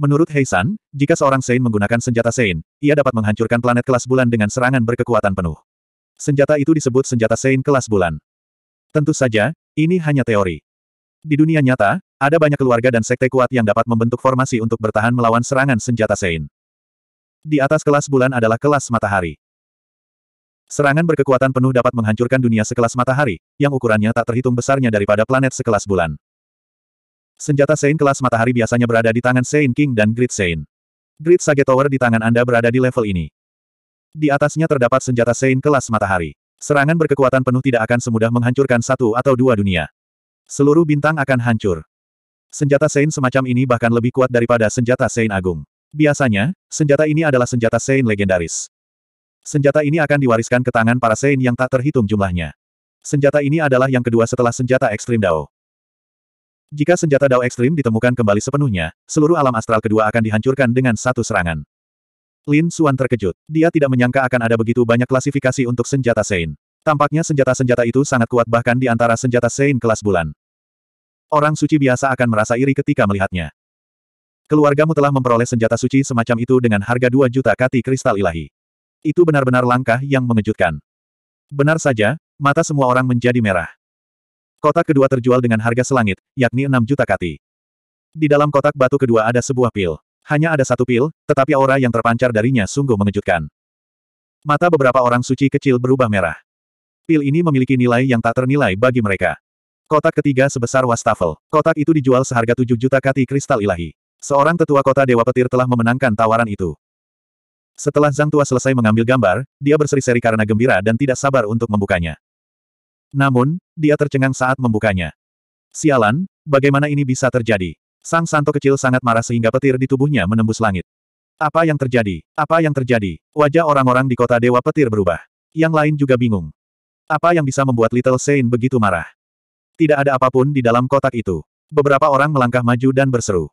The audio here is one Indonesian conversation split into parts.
Menurut Heisan, jika seorang Sein menggunakan senjata Sein, ia dapat menghancurkan planet kelas bulan dengan serangan berkekuatan penuh. Senjata itu disebut senjata Sein kelas bulan. Tentu saja, ini hanya teori. Di dunia nyata, ada banyak keluarga dan sekte kuat yang dapat membentuk formasi untuk bertahan melawan serangan senjata Sein. Di atas kelas bulan adalah kelas matahari. Serangan berkekuatan penuh dapat menghancurkan dunia sekelas matahari, yang ukurannya tak terhitung besarnya daripada planet sekelas bulan. Senjata Sein kelas matahari biasanya berada di tangan Sein King dan Grid Sein. Grid Sage Tower di tangan Anda berada di level ini. Di atasnya terdapat senjata Sein kelas matahari. Serangan berkekuatan penuh tidak akan semudah menghancurkan satu atau dua dunia. Seluruh bintang akan hancur. Senjata Sein semacam ini bahkan lebih kuat daripada senjata Sein agung. Biasanya, senjata ini adalah senjata Sein legendaris. Senjata ini akan diwariskan ke tangan para Sein yang tak terhitung jumlahnya. Senjata ini adalah yang kedua setelah senjata ekstrim Dao. Jika senjata Dao ekstrim ditemukan kembali sepenuhnya, seluruh alam astral kedua akan dihancurkan dengan satu serangan. Lin Xuan terkejut. Dia tidak menyangka akan ada begitu banyak klasifikasi untuk senjata Sein. Tampaknya senjata-senjata itu sangat kuat bahkan di antara senjata Sein kelas bulan. Orang suci biasa akan merasa iri ketika melihatnya. Keluargamu telah memperoleh senjata suci semacam itu dengan harga 2 juta kati kristal ilahi. Itu benar-benar langkah yang mengejutkan. Benar saja, mata semua orang menjadi merah. Kotak kedua terjual dengan harga selangit, yakni 6 juta kati. Di dalam kotak batu kedua ada sebuah pil. Hanya ada satu pil, tetapi aura yang terpancar darinya sungguh mengejutkan. Mata beberapa orang suci kecil berubah merah. Pil ini memiliki nilai yang tak ternilai bagi mereka. Kotak ketiga sebesar wastafel. Kotak itu dijual seharga 7 juta kati kristal ilahi. Seorang tetua kota Dewa Petir telah memenangkan tawaran itu. Setelah Zhang Tua selesai mengambil gambar, dia berseri-seri karena gembira dan tidak sabar untuk membukanya. Namun, dia tercengang saat membukanya. Sialan, bagaimana ini bisa terjadi? Sang Santo kecil sangat marah sehingga petir di tubuhnya menembus langit. Apa yang terjadi? Apa yang terjadi? Wajah orang-orang di kota Dewa Petir berubah. Yang lain juga bingung. Apa yang bisa membuat Little Saint begitu marah? Tidak ada apa pun di dalam kotak itu. Beberapa orang melangkah maju dan berseru.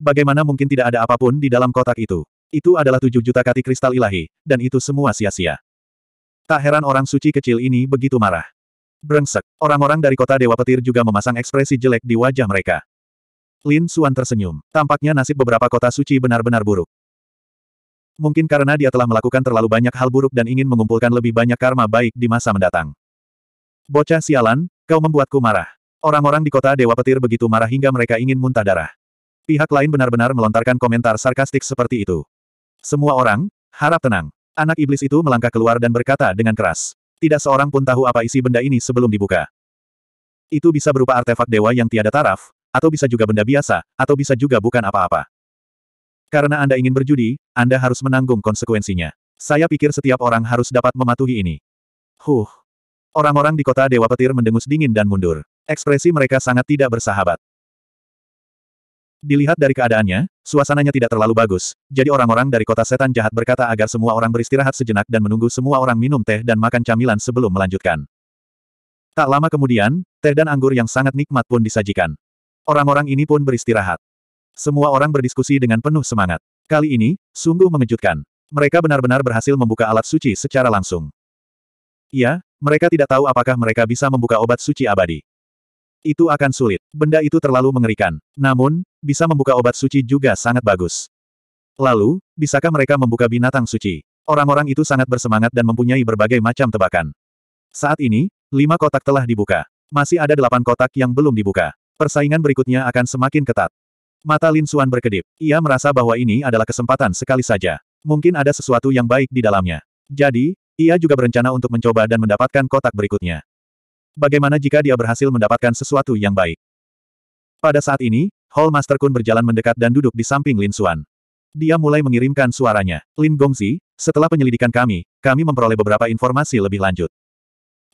Bagaimana mungkin tidak ada apa pun di dalam kotak itu? Itu adalah tujuh juta kati kristal ilahi, dan itu semua sia-sia. Tak heran orang suci kecil ini begitu marah. Brengsek. Orang-orang dari kota Dewa Petir juga memasang ekspresi jelek di wajah mereka. Lin Xuan tersenyum. Tampaknya nasib beberapa kota suci benar-benar buruk. Mungkin karena dia telah melakukan terlalu banyak hal buruk dan ingin mengumpulkan lebih banyak karma baik di masa mendatang. Bocah sialan, kau membuatku marah. Orang-orang di kota Dewa Petir begitu marah hingga mereka ingin muntah darah. Pihak lain benar-benar melontarkan komentar sarkastik seperti itu. Semua orang, harap tenang. Anak iblis itu melangkah keluar dan berkata dengan keras. Tidak seorang pun tahu apa isi benda ini sebelum dibuka. Itu bisa berupa artefak dewa yang tiada taraf, atau bisa juga benda biasa, atau bisa juga bukan apa-apa. Karena Anda ingin berjudi, Anda harus menanggung konsekuensinya. Saya pikir setiap orang harus dapat mematuhi ini. Huh. Orang-orang di kota Dewa Petir mendengus dingin dan mundur. Ekspresi mereka sangat tidak bersahabat. Dilihat dari keadaannya, suasananya tidak terlalu bagus, jadi orang-orang dari kota setan jahat berkata agar semua orang beristirahat sejenak dan menunggu semua orang minum teh dan makan camilan sebelum melanjutkan. Tak lama kemudian, teh dan anggur yang sangat nikmat pun disajikan. Orang-orang ini pun beristirahat. Semua orang berdiskusi dengan penuh semangat. Kali ini, sungguh mengejutkan. Mereka benar-benar berhasil membuka alat suci secara langsung. Ya, mereka tidak tahu apakah mereka bisa membuka obat suci abadi. Itu akan sulit. Benda itu terlalu mengerikan. Namun, bisa membuka obat suci juga sangat bagus. Lalu, bisakah mereka membuka binatang suci? Orang-orang itu sangat bersemangat dan mempunyai berbagai macam tebakan. Saat ini, lima kotak telah dibuka. Masih ada delapan kotak yang belum dibuka. Persaingan berikutnya akan semakin ketat. Mata Lin Xuan berkedip. Ia merasa bahwa ini adalah kesempatan sekali saja. Mungkin ada sesuatu yang baik di dalamnya. Jadi, ia juga berencana untuk mencoba dan mendapatkan kotak berikutnya. Bagaimana jika dia berhasil mendapatkan sesuatu yang baik? Pada saat ini, Hall Master Kun berjalan mendekat dan duduk di samping Lin Xuan. Dia mulai mengirimkan suaranya. Lin Gongzi, setelah penyelidikan kami, kami memperoleh beberapa informasi lebih lanjut.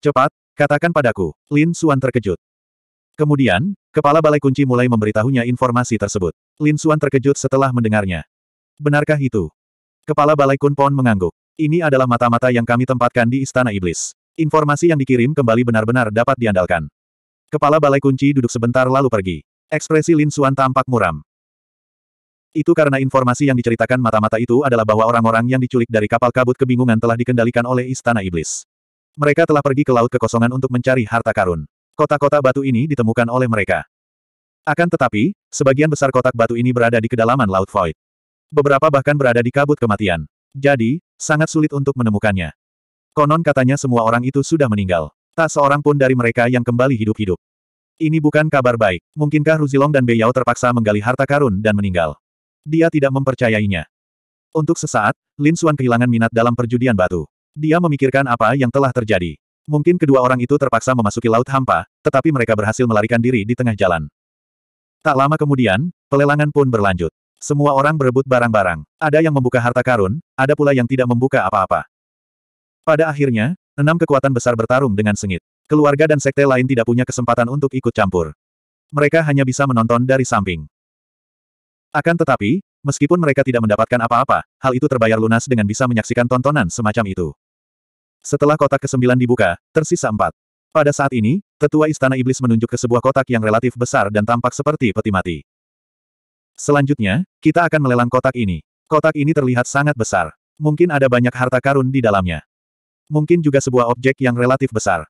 Cepat, katakan padaku. Lin Xuan terkejut. Kemudian, Kepala Balai Kunci mulai memberitahunya informasi tersebut. Lin Xuan terkejut setelah mendengarnya. Benarkah itu? Kepala Balai Kun Pon mengangguk. Ini adalah mata-mata yang kami tempatkan di Istana Iblis. Informasi yang dikirim kembali benar-benar dapat diandalkan. Kepala balai kunci duduk sebentar lalu pergi. Ekspresi Lin Xuan tampak muram. Itu karena informasi yang diceritakan mata-mata itu adalah bahwa orang-orang yang diculik dari kapal kabut kebingungan telah dikendalikan oleh Istana Iblis. Mereka telah pergi ke laut kekosongan untuk mencari harta karun. Kota-kota batu ini ditemukan oleh mereka. Akan tetapi, sebagian besar kotak batu ini berada di kedalaman Laut Void. Beberapa bahkan berada di kabut kematian. Jadi, sangat sulit untuk menemukannya. Konon katanya semua orang itu sudah meninggal. Tak seorang pun dari mereka yang kembali hidup-hidup. Ini bukan kabar baik. Mungkinkah Ruzilong dan Beyao terpaksa menggali harta karun dan meninggal? Dia tidak mempercayainya. Untuk sesaat, Lin Xuan kehilangan minat dalam perjudian batu. Dia memikirkan apa yang telah terjadi. Mungkin kedua orang itu terpaksa memasuki laut hampa, tetapi mereka berhasil melarikan diri di tengah jalan. Tak lama kemudian, pelelangan pun berlanjut. Semua orang berebut barang-barang. Ada yang membuka harta karun, ada pula yang tidak membuka apa-apa. Pada akhirnya, enam kekuatan besar bertarung dengan sengit. Keluarga dan sekte lain tidak punya kesempatan untuk ikut campur. Mereka hanya bisa menonton dari samping. Akan tetapi, meskipun mereka tidak mendapatkan apa-apa, hal itu terbayar lunas dengan bisa menyaksikan tontonan semacam itu. Setelah kotak ke-9 dibuka, tersisa empat. Pada saat ini, tetua Istana Iblis menunjuk ke sebuah kotak yang relatif besar dan tampak seperti peti mati. Selanjutnya, kita akan melelang kotak ini. Kotak ini terlihat sangat besar. Mungkin ada banyak harta karun di dalamnya. Mungkin juga sebuah objek yang relatif besar.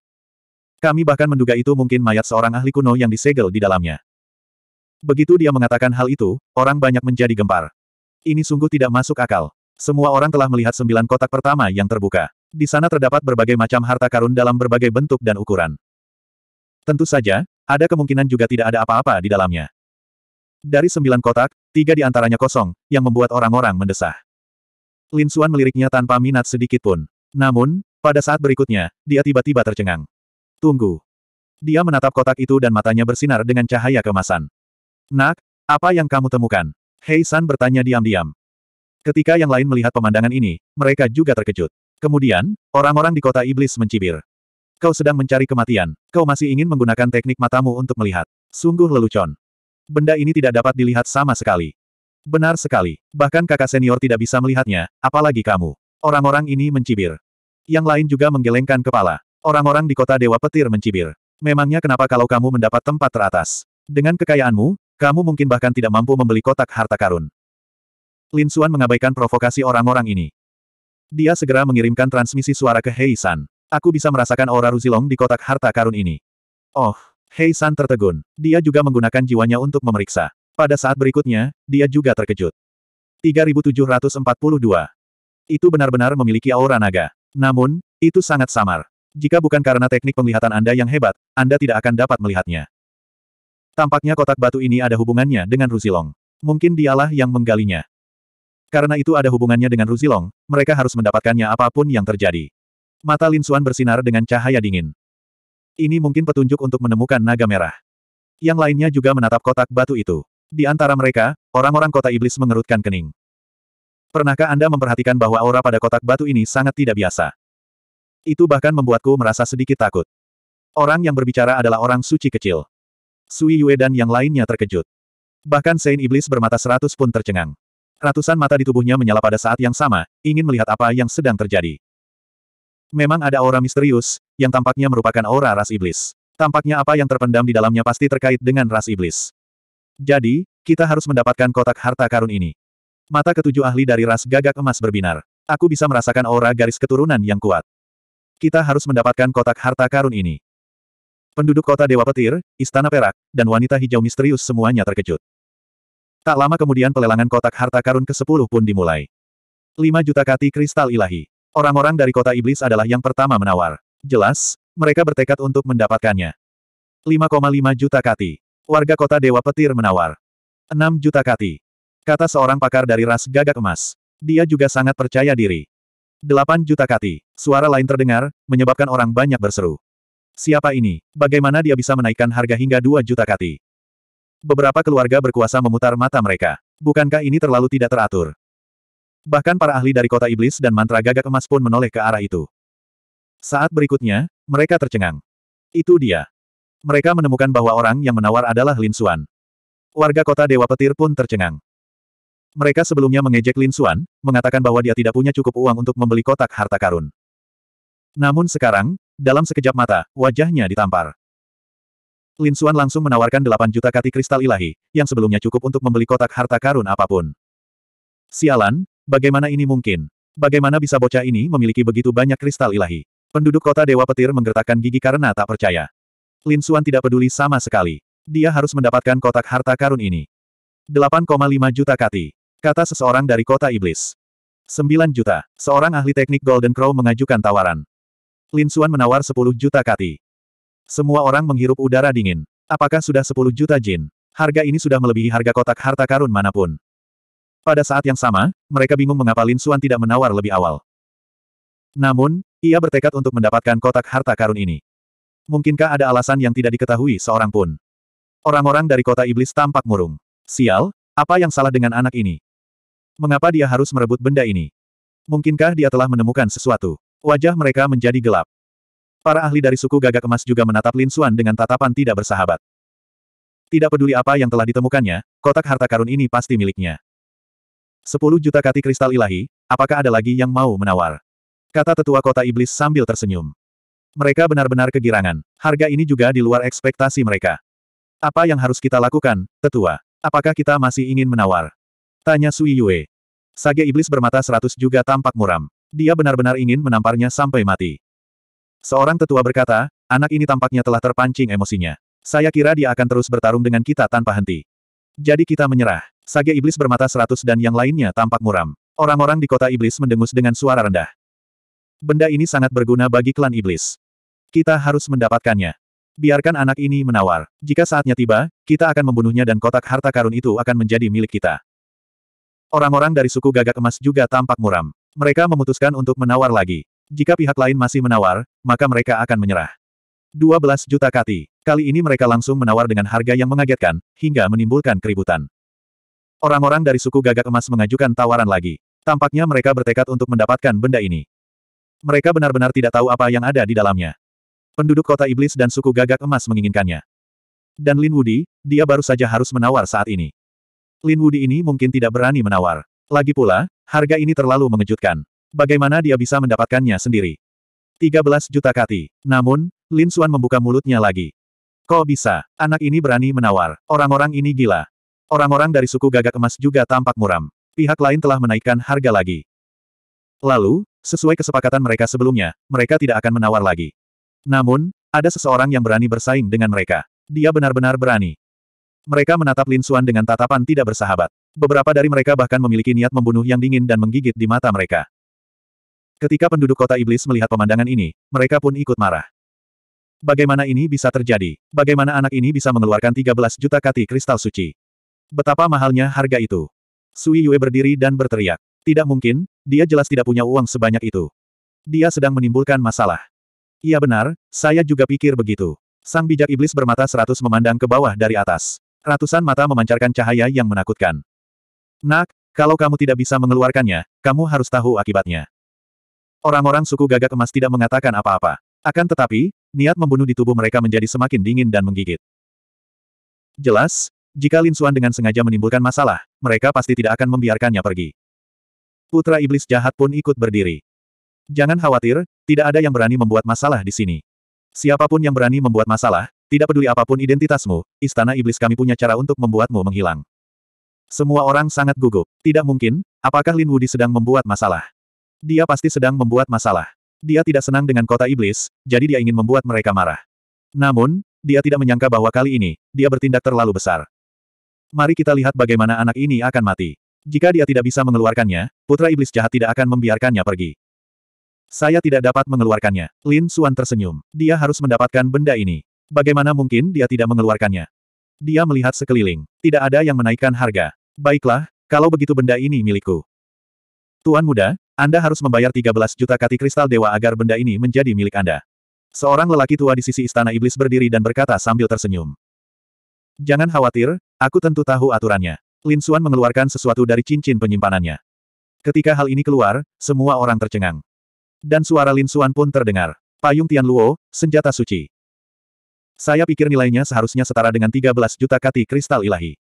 Kami bahkan menduga itu mungkin mayat seorang ahli kuno yang disegel di dalamnya. Begitu dia mengatakan hal itu, orang banyak menjadi gempar. Ini sungguh tidak masuk akal. Semua orang telah melihat sembilan kotak pertama yang terbuka. Di sana terdapat berbagai macam harta karun dalam berbagai bentuk dan ukuran. Tentu saja, ada kemungkinan juga tidak ada apa-apa di dalamnya. Dari sembilan kotak, tiga di antaranya kosong, yang membuat orang-orang mendesah. Lin Xuan meliriknya tanpa minat sedikit pun. Namun, pada saat berikutnya, dia tiba-tiba tercengang. Tunggu. Dia menatap kotak itu dan matanya bersinar dengan cahaya kemasan. Nak, apa yang kamu temukan? Hei San bertanya diam-diam. Ketika yang lain melihat pemandangan ini, mereka juga terkejut. Kemudian, orang-orang di kota iblis mencibir. Kau sedang mencari kematian. Kau masih ingin menggunakan teknik matamu untuk melihat. Sungguh lelucon. Benda ini tidak dapat dilihat sama sekali. Benar sekali. Bahkan kakak senior tidak bisa melihatnya, apalagi kamu. Orang-orang ini mencibir. Yang lain juga menggelengkan kepala. Orang-orang di kota Dewa Petir mencibir. Memangnya kenapa kalau kamu mendapat tempat teratas? Dengan kekayaanmu, kamu mungkin bahkan tidak mampu membeli kotak harta karun. Lin Xuan mengabaikan provokasi orang-orang ini. Dia segera mengirimkan transmisi suara ke Hei San. Aku bisa merasakan aura Ruzilong di kotak harta karun ini. Oh, Hei San tertegun. Dia juga menggunakan jiwanya untuk memeriksa. Pada saat berikutnya, dia juga terkejut. 3742. Itu benar-benar memiliki aura naga. Namun, itu sangat samar. Jika bukan karena teknik penglihatan Anda yang hebat, Anda tidak akan dapat melihatnya. Tampaknya kotak batu ini ada hubungannya dengan Ruzilong. Mungkin dialah yang menggalinya. Karena itu ada hubungannya dengan Ruzilong, mereka harus mendapatkannya apa pun yang terjadi. Mata Lin Xuan bersinar dengan cahaya dingin. Ini mungkin petunjuk untuk menemukan naga merah. Yang lainnya juga menatap kotak batu itu. Di antara mereka, orang-orang kota iblis mengerutkan kening. Pernahkah Anda memperhatikan bahwa aura pada kotak batu ini sangat tidak biasa? Itu bahkan membuatku merasa sedikit takut. Orang yang berbicara adalah orang suci kecil. Sui Yue dan yang lainnya terkejut. Bahkan Saint Iblis bermata seratus pun tercengang. Ratusan mata di tubuhnya menyala pada saat yang sama, ingin melihat apa yang sedang terjadi. Memang ada aura misterius, yang tampaknya merupakan aura ras iblis. Tampaknya apa yang terpendam di dalamnya pasti terkait dengan ras iblis. Jadi, kita harus mendapatkan kotak harta karun ini. Mata ketujuh ahli dari ras gagak emas berbinar. Aku bisa merasakan aura garis keturunan yang kuat. Kita harus mendapatkan kotak harta karun ini. Penduduk kota Dewa Petir, Istana Perak, dan wanita hijau misterius semuanya terkejut. Tak lama kemudian pelelangan kotak harta karun ke-10 pun dimulai. 5 juta kati kristal ilahi. Orang-orang dari kota iblis adalah yang pertama menawar. Jelas, mereka bertekad untuk mendapatkannya. 5,5 juta kati. Warga kota Dewa Petir menawar. 6 juta kati. Kata seorang pakar dari ras gagak emas. Dia juga sangat percaya diri. 8 juta kati. Suara lain terdengar, menyebabkan orang banyak berseru. Siapa ini? Bagaimana dia bisa menaikkan harga hingga 2 juta kati? Beberapa keluarga berkuasa memutar mata mereka. Bukankah ini terlalu tidak teratur? Bahkan para ahli dari kota iblis dan mantra gagak emas pun menoleh ke arah itu. Saat berikutnya, mereka tercengang. Itu dia. Mereka menemukan bahwa orang yang menawar adalah Lin Xuan. Warga kota Dewa Petir pun tercengang. Mereka sebelumnya mengejek Lin Xuan, mengatakan bahwa dia tidak punya cukup uang untuk membeli kotak harta karun. Namun sekarang, dalam sekejap mata, wajahnya ditampar. Lin Xuan langsung menawarkan 8 juta kati kristal ilahi, yang sebelumnya cukup untuk membeli kotak harta karun apa pun. Sialan, bagaimana ini mungkin? Bagaimana bisa bocah ini memiliki begitu banyak kristal ilahi? Penduduk kota Dewa Petir menggertakkan gigi karena tak percaya. Lin Xuan tidak peduli sama sekali. Dia harus mendapatkan kotak harta karun ini. 8,5 juta kati. Kata seseorang dari kota iblis. 9 juta. Seorang ahli teknik Golden Crow mengajukan tawaran. Lin Xuan menawar 10 juta kati. Semua orang menghirup udara dingin. Apakah sudah 10 juta jin? Harga ini sudah melebihi harga kotak harta karun mana pun. Pada saat yang sama, mereka bingung mengapa Lin Xuan tidak menawar lebih awal. Namun, ia bertekad untuk mendapatkan kotak harta karun ini. Mungkinkah ada alasan yang tidak diketahui seorang pun? Orang-orang dari kota iblis tampak murung. Sial, apa yang salah dengan anak ini? Mengapa dia harus merebut benda ini? Mungkinkah dia telah menemukan sesuatu? Wajah mereka menjadi gelap. Para ahli dari suku gagak emas juga menatap Lin Xuan dengan tatapan tidak bersahabat. Tidak peduli apa yang telah ditemukannya, kotak harta karun ini pasti miliknya. Sepuluh juta kati kristal ilahi, apakah ada lagi yang mau menawar? Kata tetua kota iblis sambil tersenyum. Mereka benar-benar kegirangan. Harga ini juga di luar ekspektasi mereka. Apa yang harus kita lakukan, tetua? Apakah kita masih ingin menawar? Tanya Sui Yue. Sage iblis bermata seratus juga tampak muram. Dia benar-benar ingin menamparnya sampai mati. Seorang tetua berkata, anak ini tampaknya telah terpancing emosinya. Saya kira dia akan terus bertarung dengan kita tanpa henti. Jadi kita menyerah. Sage iblis bermata seratus dan yang lainnya tampak muram. Orang-orang di kota iblis mendengus dengan suara rendah. Benda ini sangat berguna bagi klan iblis. Kita harus mendapatkannya. Biarkan anak ini menawar. Jika saatnya tiba, kita akan membunuhnya dan kotak harta karun itu akan menjadi milik kita. Orang-orang dari suku gagak emas juga tampak muram. Mereka memutuskan untuk menawar lagi. Jika pihak lain masih menawar, maka mereka akan menyerah. 12 juta kati. Kali ini mereka langsung menawar dengan harga yang mengagetkan, hingga menimbulkan keributan. Orang-orang dari suku gagak emas mengajukan tawaran lagi. Tampaknya mereka bertekad untuk mendapatkan benda ini. Mereka benar-benar tidak tahu apa yang ada di dalamnya. Penduduk kota iblis dan suku gagak emas menginginkannya. Dan Lin Wudi, dia baru saja harus menawar saat ini. Lin Wudi ini mungkin tidak berani menawar. Lagi pula, harga ini terlalu mengejutkan. Bagaimana dia bisa mendapatkannya sendiri? 13 juta kati. Namun, Lin Xuan membuka mulutnya lagi. Kok bisa? Anak ini berani menawar. Orang-orang ini gila. Orang-orang dari suku gagak emas juga tampak muram. Pihak lain telah menaikkan harga lagi. Lalu, sesuai kesepakatan mereka sebelumnya, mereka tidak akan menawar lagi. Namun, ada seseorang yang berani bersaing dengan mereka. Dia benar-benar berani. Mereka menatap Lin Xuan dengan tatapan tidak bersahabat. Beberapa dari mereka bahkan memiliki niat membunuh yang dingin dan menggigit di mata mereka. Ketika penduduk kota iblis melihat pemandangan ini, mereka pun ikut marah. Bagaimana ini bisa terjadi? Bagaimana anak ini bisa mengeluarkan 13 juta kati kristal suci? Betapa mahalnya harga itu. Sui Yue berdiri dan berteriak. Tidak mungkin, dia jelas tidak punya uang sebanyak itu. Dia sedang menimbulkan masalah. Iya benar, saya juga pikir begitu. Sang bijak iblis bermata seratus memandang ke bawah dari atas. Ratusan mata memancarkan cahaya yang menakutkan. Nak, kalau kamu tidak bisa mengeluarkannya, kamu harus tahu akibatnya. Orang-orang suku gagak emas tidak mengatakan apa-apa. Akan tetapi, niat membunuh di tubuh mereka menjadi semakin dingin dan menggigit. Jelas, jika Lin Xuan dengan sengaja menimbulkan masalah, mereka pasti tidak akan membiarkannya pergi. Putra iblis jahat pun ikut berdiri. Jangan khawatir, tidak ada yang berani membuat masalah di sini. Siapa pun yang berani membuat masalah, tidak peduli apa pun identitasmu, istana iblis kami punya cara untuk membuatmu menghilang. Semua orang sangat gugup. Tidak mungkin, apakah Lin Wudi sedang membuat masalah? Dia pasti sedang membuat masalah. Dia tidak senang dengan kota iblis, jadi dia ingin membuat mereka marah. Namun, dia tidak menyangka bahwa kali ini, dia bertindak terlalu besar. Mari kita lihat bagaimana anak ini akan mati. Jika dia tidak bisa mengeluarkannya, putra iblis jahat tidak akan membiarkannya pergi. Saya tidak dapat mengeluarkannya. Lin Suan tersenyum. Dia harus mendapatkan benda ini. Bagaimana mungkin dia tidak mengeluarkannya? Dia melihat sekeliling. Tidak ada yang menaikkan harga. Baiklah, kalau begitu benda ini milikku. Tuan muda, Anda harus membayar 13 juta kati kristal dewa agar benda ini menjadi milik Anda. Seorang lelaki tua di sisi istana iblis berdiri dan berkata sambil tersenyum. Jangan khawatir, aku tentu tahu aturannya. Lin Xuan mengeluarkan sesuatu dari cincin penyimpanannya. Ketika hal ini keluar, semua orang tercengang. Dan suara Lin Xuan pun terdengar. Payung Tian Luo, senjata suci. Saya pikir nilainya seharusnya setara dengan 13 juta kati kristal ilahi.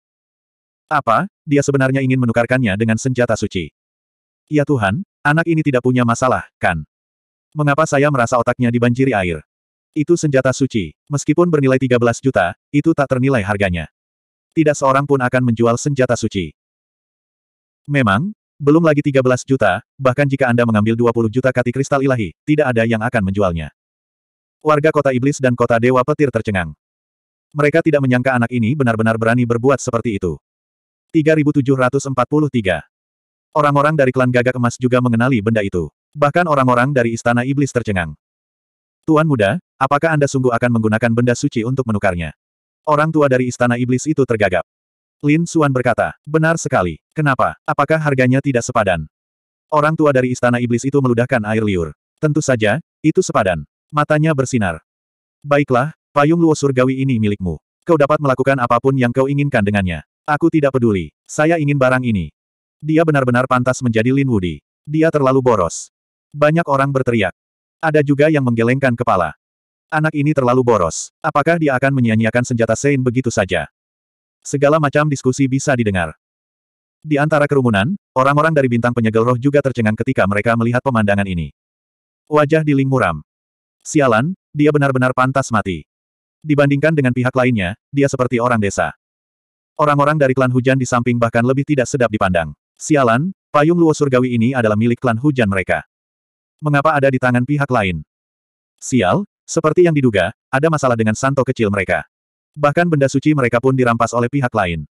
Apa, dia sebenarnya ingin menukarkannya dengan senjata suci? Ya Tuhan, anak ini tidak punya masalah, kan? Mengapa saya merasa otaknya dibanjiri air? Itu senjata suci. Meskipun bernilai 13 juta, itu tak ternilai harganya. Tidak seorang pun akan menjual senjata suci. Memang, belum lagi 13 juta, bahkan jika Anda mengambil 20 juta kati kristal ilahi, tidak ada yang akan menjualnya. Warga kota iblis dan kota dewa petir tercengang. Mereka tidak menyangka anak ini benar-benar berani berbuat seperti itu. 3743. Orang-orang dari klan gagak emas juga mengenali benda itu. Bahkan orang-orang dari istana iblis tercengang. Tuan muda, apakah Anda sungguh akan menggunakan benda suci untuk menukarnya? Orang tua dari istana iblis itu tergagap. Lin Suan berkata, benar sekali. Kenapa? Apakah harganya tidak sepadan? Orang tua dari istana iblis itu meludahkan air liur. Tentu saja, itu sepadan. Matanya bersinar. Baiklah, payung luo surgawi ini milikmu. Kau dapat melakukan apa pun yang kau inginkan dengannya. Aku tidak peduli. Saya ingin barang ini. Dia benar-benar pantas menjadi Lin Wudi. Dia terlalu boros. Banyak orang berteriak. Ada juga yang menggelengkan kepala. Anak ini terlalu boros. Apakah dia akan menyia-nyiakan senjata Sein begitu saja? Segala macam diskusi bisa didengar. Di antara kerumunan, orang-orang dari bintang penyegel roh juga tercengang ketika mereka melihat pemandangan ini. Wajah Diling muram. Sialan, dia benar-benar pantas mati. Dibandingkan dengan pihak lainnya, dia seperti orang desa. Orang-orang dari klan hujan di samping bahkan lebih tidak sedap dipandang. Sialan, payung luo surgawi ini adalah milik klan hujan mereka. Mengapa ada di tangan pihak lain? Sial, seperti yang diduga, ada masalah dengan santo kecil mereka. Bahkan benda suci mereka pun dirampas oleh pihak lain.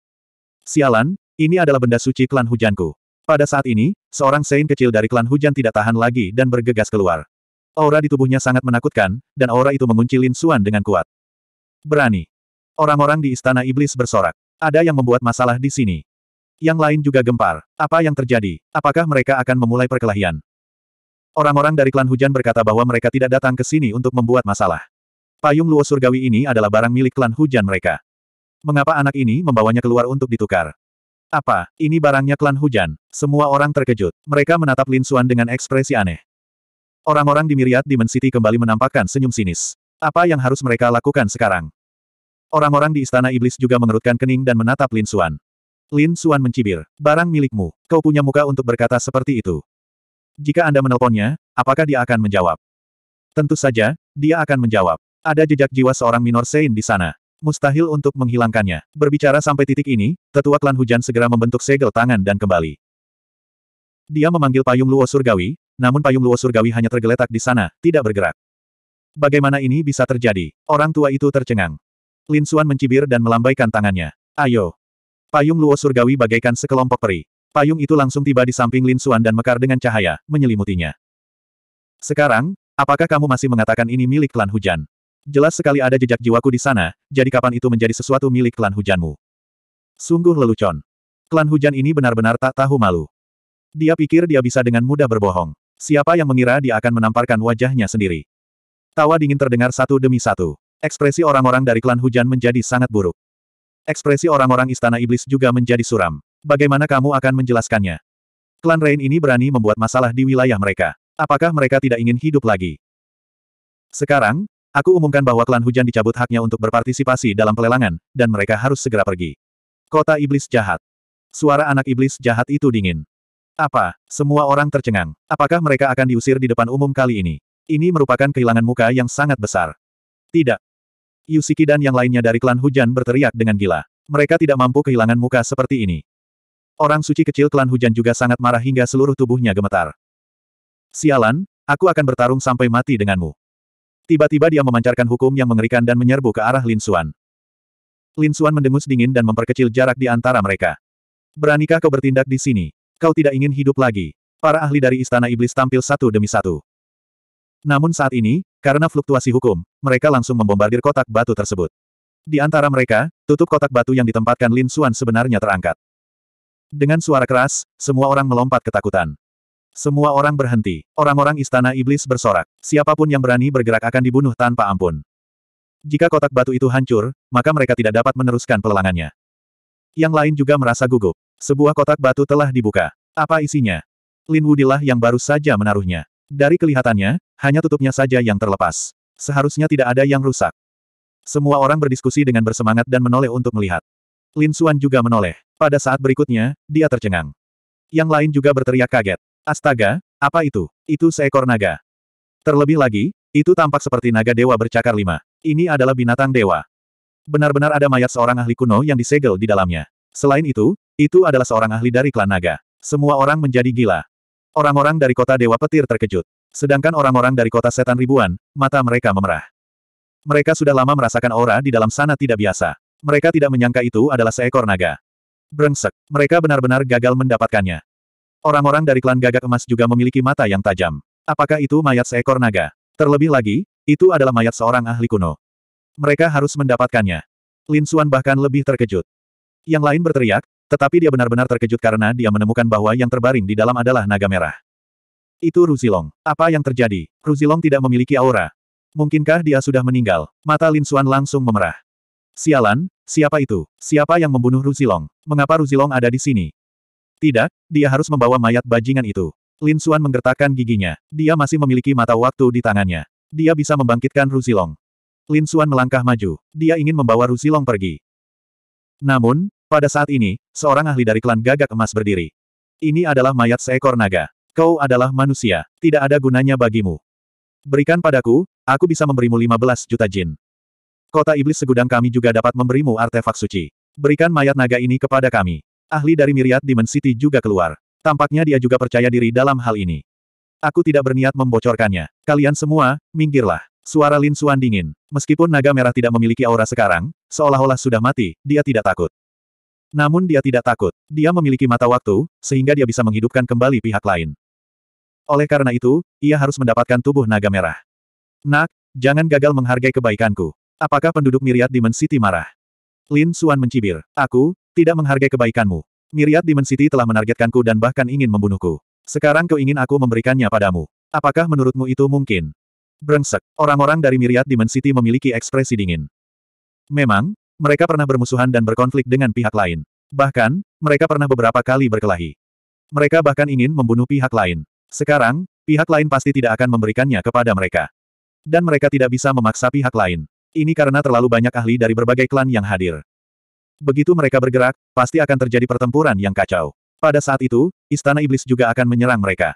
Sialan, ini adalah benda suci klan hujanku. Pada saat ini, seorang Saint kecil dari klan hujan tidak tahan lagi dan bergegas keluar. Aura di tubuhnya sangat menakutkan, dan aura itu mengunci Lin Suan dengan kuat. Berani. Orang-orang di istana iblis bersorak. Ada yang membuat masalah di sini. Yang lain juga gempar. Apa yang terjadi? Apakah mereka akan memulai perkelahian? Orang-orang dari klan hujan berkata bahwa mereka tidak datang ke sini untuk membuat masalah. Payung luo surgawi ini adalah barang milik klan hujan mereka. Mengapa anak ini membawanya keluar untuk ditukar? Apa, ini barangnya klan hujan? Semua orang terkejut. Mereka menatap Lin Xuan dengan ekspresi aneh. Orang-orang di Myriad Demon City kembali menampakkan senyum sinis. Apa yang harus mereka lakukan sekarang? Orang-orang di Istana Iblis juga mengerutkan kening dan menatap Lin Xuan. Lin Xuan mencibir. Barang milikmu. Kau punya muka untuk berkata seperti itu. Jika Anda menelponnya, apakah dia akan menjawab? Tentu saja, dia akan menjawab. Ada jejak jiwa seorang minor Sein di sana. Mustahil untuk menghilangkannya. Berbicara sampai titik ini, tetua klan hujan segera membentuk segel tangan dan kembali. Dia memanggil payung luo surgawi, namun payung luo surgawi hanya tergeletak di sana, tidak bergerak. Bagaimana ini bisa terjadi? Orang tua itu tercengang. Lin Xuan mencibir dan melambaikan tangannya. Ayo. Payung luo surgawi bagaikan sekelompok peri. Payung itu langsung tiba di samping Lin Xuan dan mekar dengan cahaya, menyelimutinya. Sekarang, apakah kamu masih mengatakan ini milik klan hujan? Jelas sekali ada jejak jiwaku di sana, jadi kapan itu menjadi sesuatu milik klan hujanmu? Sungguh lelucon. Klan hujan ini benar-benar tak tahu malu. Dia pikir dia bisa dengan mudah berbohong. Siapa yang mengira dia akan menamparkan wajahnya sendiri? Tawa dingin terdengar satu demi satu. Ekspresi orang-orang dari klan hujan menjadi sangat buruk. Ekspresi orang-orang istana iblis juga menjadi suram. Bagaimana kamu akan menjelaskannya? Klan Rain ini berani membuat masalah di wilayah mereka. Apakah mereka tidak ingin hidup lagi? Sekarang, aku umumkan bahwa klan hujan dicabut haknya untuk berpartisipasi dalam pelelangan, dan mereka harus segera pergi. Kota iblis jahat. Suara anak iblis jahat itu dingin. Apa? Semua orang tercengang. Apakah mereka akan diusir di depan umum kali ini? Ini merupakan kehilangan muka yang sangat besar. Tidak. Yusiki dan yang lainnya dari klan hujan berteriak dengan gila. Mereka tidak mampu kehilangan muka seperti ini. Orang suci kecil klan hujan juga sangat marah hingga seluruh tubuhnya gemetar. Sialan, aku akan bertarung sampai mati denganmu. Tiba-tiba dia memancarkan hukum yang mengerikan dan menyerbu ke arah Lin Xuan. Lin Xuan mendengus dingin dan memperkecil jarak di antara mereka. Beranikah kau bertindak di sini? Kau tidak ingin hidup lagi. Para ahli dari Istana Iblis tampil satu demi satu. Namun saat ini, karena fluktuasi hukum, mereka langsung membombardir kotak batu tersebut. Di antara mereka, tutup kotak batu yang ditempatkan Lin Xuan sebenarnya terangkat. Dengan suara keras, semua orang melompat ketakutan. Semua orang berhenti. Orang-orang istana iblis bersorak. Siapa pun yang berani bergerak akan dibunuh tanpa ampun. Jika kotak batu itu hancur, maka mereka tidak dapat meneruskan pelelangannya. Yang lain juga merasa gugup. Sebuah kotak batu telah dibuka. Apa isinya? Lin Wudilah yang baru saja menaruhnya. Dari kelihatannya, hanya tutupnya saja yang terlepas. Seharusnya tidak ada yang rusak. Semua orang berdiskusi dengan bersemangat dan menoleh untuk melihat. Lin Xuan juga menoleh. Pada saat berikutnya, dia tercengang. Yang lain juga berteriak kaget. Astaga, apa itu? Itu seekor naga. Terlebih lagi, itu tampak seperti naga dewa bercakar lima. Ini adalah binatang dewa. Benar-benar ada mayat seorang ahli kuno yang disegel di dalamnya. Selain itu, itu adalah seorang ahli dari klan naga. Semua orang menjadi gila. Orang-orang dari kota Dewa Petir terkejut. Sedangkan orang-orang dari kota setan ribuan, mata mereka memerah. Mereka sudah lama merasakan aura di dalam sana tidak biasa. Mereka tidak menyangka itu adalah seekor naga. Brengsek, mereka benar-benar gagal mendapatkannya. Orang-orang dari klan gagak emas juga memiliki mata yang tajam. Apakah itu mayat seekor naga? Terlebih lagi, itu adalah mayat seorang ahli kuno. Mereka harus mendapatkannya. Lin Xuan bahkan lebih terkejut. Yang lain berteriak, tetapi dia benar-benar terkejut karena dia menemukan bahwa yang terbaring di dalam adalah naga merah. Itu Ruzilong. Apa yang terjadi? Ruzilong tidak memiliki aura. Mungkinkah dia sudah meninggal? Mata Lin Xuan langsung memerah. Sialan, siapa itu? Siapa yang membunuh Ruzilong? Mengapa Ruzilong ada di sini? Tidak, dia harus membawa mayat bajingan itu. Lin Xuan menggertakkan giginya. Dia masih memiliki mata waktu di tangannya. Dia bisa membangkitkan Ruzilong. Lin Xuan melangkah maju. Dia ingin membawa Ruzilong pergi. Namun, pada saat ini, seorang ahli dari klan gagak emas berdiri. Ini adalah mayat seekor naga. Kau adalah manusia. Tidak ada gunanya bagimu. Berikan padaku, aku bisa memberimu 15 juta jin. Kota iblis segudang kami juga dapat memberimu artefak suci. Berikan mayat naga ini kepada kami. Ahli dari Myriad City juga keluar. Tampaknya dia juga percaya diri dalam hal ini. Aku tidak berniat membocorkannya. Kalian semua, minggirlah. Suara Lin Xuan dingin. Meskipun naga merah tidak memiliki aura sekarang, seolah-olah sudah mati, dia tidak takut. Namun dia tidak takut. Dia memiliki mata waktu, sehingga dia bisa menghidupkan kembali pihak lain. Oleh karena itu, ia harus mendapatkan tubuh naga merah. Nak, jangan gagal menghargai kebaikanku. Apakah penduduk Demon City marah? Lin Xuan mencibir. Aku, tidak menghargai kebaikanmu. Myriad Demon City telah menargetkanku dan bahkan ingin membunuhku. Sekarang kau ingin aku memberikannya padamu. Apakah menurutmu itu mungkin? Brengsek. Orang-orang dari Myriad Demon City memiliki ekspresi dingin. Memang, mereka pernah bermusuhan dan berkonflik dengan pihak lain. Bahkan, mereka pernah beberapa kali berkelahi. Mereka bahkan ingin membunuh pihak lain. Sekarang, pihak lain pasti tidak akan memberikannya kepada mereka. Dan mereka tidak bisa memaksa pihak lain. Ini karena terlalu banyak ahli dari berbagai klan yang hadir. Begitu mereka bergerak, pasti akan terjadi pertempuran yang kacau. Pada saat itu, Istana Iblis juga akan menyerang mereka.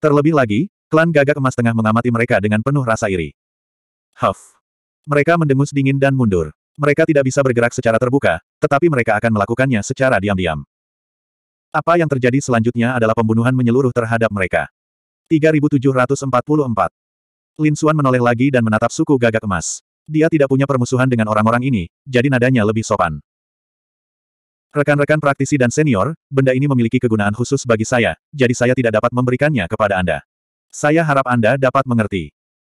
Terlebih lagi, klan gagak emas tengah mengamati mereka dengan penuh rasa iri. Huff. Mereka mendengus dingin dan mundur. Mereka tidak bisa bergerak secara terbuka, tetapi mereka akan melakukannya secara diam-diam. Apa yang terjadi selanjutnya adalah pembunuhan menyeluruh terhadap mereka. 3744 Lin Xuan menoleh lagi dan menatap suku gagak emas. Dia tidak punya permusuhan dengan orang-orang ini, jadi nadanya lebih sopan. Rekan-rekan praktisi dan senior, benda ini memiliki kegunaan khusus bagi saya, jadi saya tidak dapat memberikannya kepada Anda. Saya harap Anda dapat mengerti.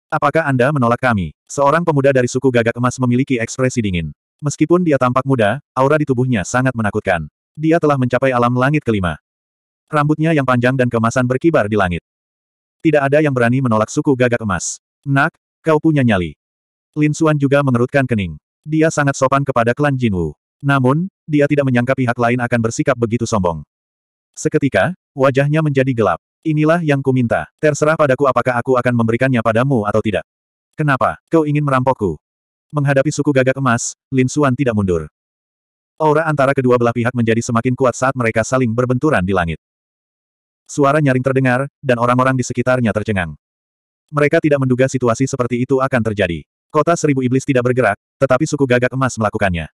Apakah Anda menolak kami? Seorang pemuda dari suku gagak emas memiliki ekspresi dingin. Meskipun dia tampak muda, aura di tubuhnya sangat menakutkan. Dia telah mencapai alam langit kelima. Rambutnya yang panjang dan kemasan berkibar di langit. Tidak ada yang berani menolak suku gagak emas. Nak, kau punya nyali. Lin Xuan juga mengerutkan kening. Dia sangat sopan kepada klan Jinwu. Namun, dia tidak menyangka pihak lain akan bersikap begitu sombong. Seketika, wajahnya menjadi gelap. Inilah yang kuminta. Terserah padaku apakah aku akan memberikannya padamu atau tidak. Kenapa, kau ingin merampokku? Menghadapi suku gagak emas, Lin Xuan tidak mundur. Aura antara kedua belah pihak menjadi semakin kuat saat mereka saling berbenturan di langit. Suara nyaring terdengar, dan orang-orang di sekitarnya tercengang. Mereka tidak menduga situasi seperti itu akan terjadi. Kota Seribu Iblis tidak bergerak, tetapi suku gagak emas melakukannya.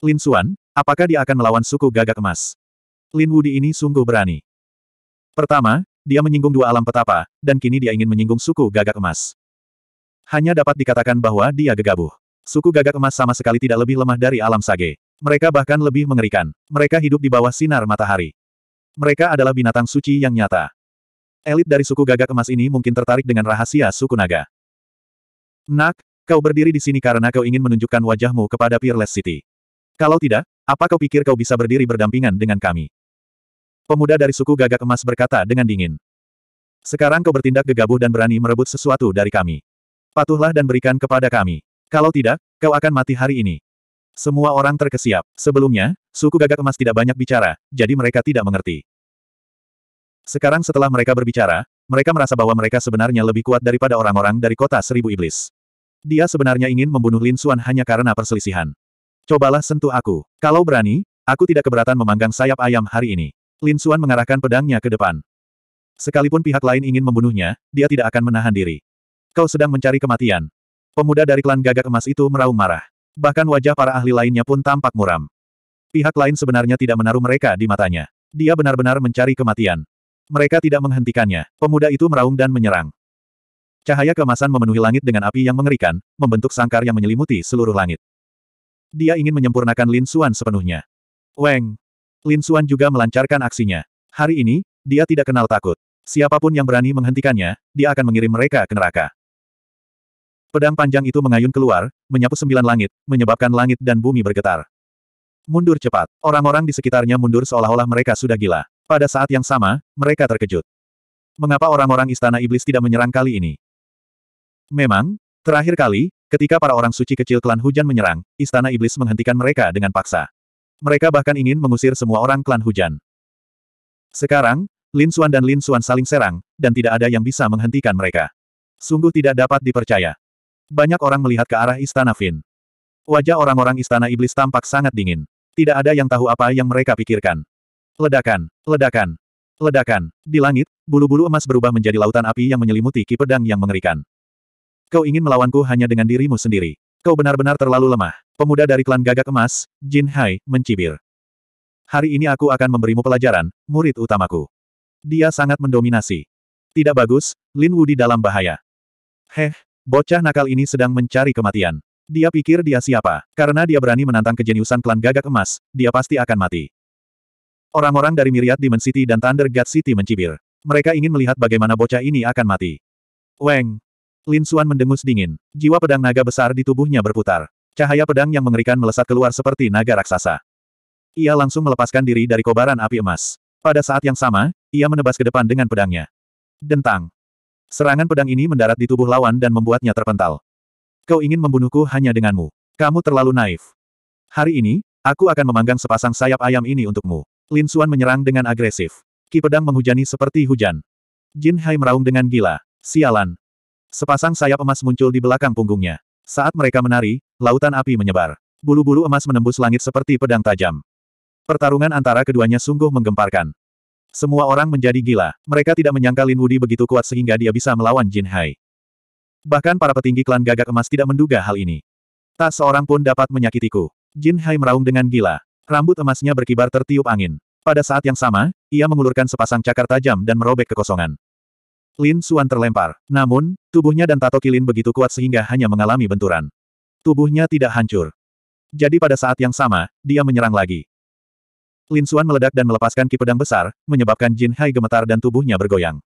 Lin Xuan, apakah dia akan melawan suku gagak emas? Lin Wudi ini sungguh berani. Pertama, dia menyinggung dua alam petapa, dan kini dia ingin menyinggung suku gagak emas. Hanya dapat dikatakan bahwa dia gegabah. Suku gagak emas sama sekali tidak lebih lemah dari alam sage. Mereka bahkan lebih mengerikan. Mereka hidup di bawah sinar matahari. Mereka adalah binatang suci yang nyata. Elit dari suku gagak emas ini mungkin tertarik dengan rahasia suku naga. Nak, Kau berdiri di sini karena kau ingin menunjukkan wajahmu kepada Peerless City. Kalau tidak, apa kau pikir kau bisa berdiri berdampingan dengan kami? Pemuda dari suku gagak emas berkata dengan dingin. Sekarang kau bertindak gegabah dan berani merebut sesuatu dari kami. Patuhlah dan berikan kepada kami. Kalau tidak, kau akan mati hari ini. Semua orang terkesiap. Sebelumnya, suku gagak emas tidak banyak bicara, jadi mereka tidak mengerti. Sekarang setelah mereka berbicara, mereka merasa bahwa mereka sebenarnya lebih kuat daripada orang-orang dari kota seribu iblis. Dia sebenarnya ingin membunuh Lin Xuan hanya karena perselisihan. Cobalah sentuh aku. Kalau berani, aku tidak keberatan memanggang sayap ayam hari ini. Lin Xuan mengarahkan pedangnya ke depan. Sekalipun pihak lain ingin membunuhnya, dia tidak akan menahan diri. Kau sedang mencari kematian. Pemuda dari klan gagak emas itu meraung marah. Bahkan wajah para ahli lainnya pun tampak muram. Pihak lain sebenarnya tidak menaruh mereka di matanya. Dia benar-benar mencari kematian. Mereka tidak menghentikannya. Pemuda itu meraung dan menyerang. Cahaya keemasan memenuhi langit dengan api yang mengerikan, membentuk sangkar yang menyelimuti seluruh langit. Dia ingin menyempurnakan Lin Xuan sepenuhnya. Weng! Lin Xuan juga melancarkan aksinya. Hari ini, dia tidak kenal takut. Siapa pun yang berani menghentikannya, dia akan mengirim mereka ke neraka. Pedang panjang itu mengayun keluar, menyapu sembilan langit, menyebabkan langit dan bumi bergetar. Mundur cepat. Orang-orang di sekitarnya mundur seolah-olah mereka sudah gila. Pada saat yang sama, mereka terkejut. Mengapa orang-orang Istana Iblis tidak menyerang kali ini? Memang, terakhir kali, ketika para orang suci kecil klan hujan menyerang, Istana Iblis menghentikan mereka dengan paksa. Mereka bahkan ingin mengusir semua orang klan hujan. Sekarang, Lin Xuan dan Lin Xuan saling serang, dan tidak ada yang bisa menghentikan mereka. Sungguh tidak dapat dipercaya. Banyak orang melihat ke arah Istana Fin. Wajah orang-orang Istana Iblis tampak sangat dingin. Tidak ada yang tahu apa yang mereka pikirkan. Ledakan, ledakan, ledakan. Di langit, bulu-bulu emas berubah menjadi lautan api yang menyelimuti ki pedang yang mengerikan. Kau ingin melawanku hanya dengan dirimu sendiri. Kau benar-benar terlalu lemah. Pemuda dari klan gagak emas, Jin Hai, mencibir. Hari ini aku akan memberimu pelajaran, murid utamaku. Dia sangat mendominasi. Tidak bagus, Lin Wu di dalam bahaya. Heh, bocah nakal ini sedang mencari kematian. Dia pikir dia siapa, karena dia berani menantang kejeniusan klan gagak emas, dia pasti akan mati. Orang-orang dari Myriad Demon City dan Thunder God City mencibir. Mereka ingin melihat bagaimana bocah ini akan mati. Weng, Lin Xuan mendengus dingin. Jiwa pedang naga besar di tubuhnya berputar. Cahaya pedang yang mengerikan melesat keluar seperti naga raksasa. Ia langsung melepaskan diri dari kobaran api emas. Pada saat yang sama, ia menebas ke depan dengan pedangnya. Dentang. Serangan pedang ini mendarat di tubuh lawan dan membuatnya terpental. Kau ingin membunuhku hanya denganmu. Kamu terlalu naif. Hari ini, aku akan memanggang sepasang sayap ayam ini untukmu. Lin Xuan menyerang dengan agresif. Ki pedang menghujani seperti hujan. Jin Hai meraung dengan gila. Sialan, Sepasang sayap emas muncul di belakang punggungnya. Saat mereka menari, lautan api menyebar. Bulu-bulu emas menembus langit seperti pedang tajam. Pertarungan antara keduanya sungguh menggemparkan. Semua orang menjadi gila. Mereka tidak menyangka Lin Wudi begitu kuat sehingga dia bisa melawan Jin Hai. Bahkan para petinggi klan gagak emas tidak menduga hal ini. Tak seorang pun dapat menyakitiku. Jin Hai meraung dengan gila. Rambut emasnya berkibar tertiup angin. Pada saat yang sama, ia mengulurkan sepasang cakar tajam dan merobek kekosongan. Lin Xuan terlempar. Namun, tubuhnya dan tato kilin begitu kuat sehingga hanya mengalami benturan. Tubuhnya tidak hancur. Jadi pada saat yang sama, dia menyerang lagi. Lin Xuan meledak dan melepaskan ki pedang besar, menyebabkan Jin Hai gemetar dan tubuhnya bergoyang.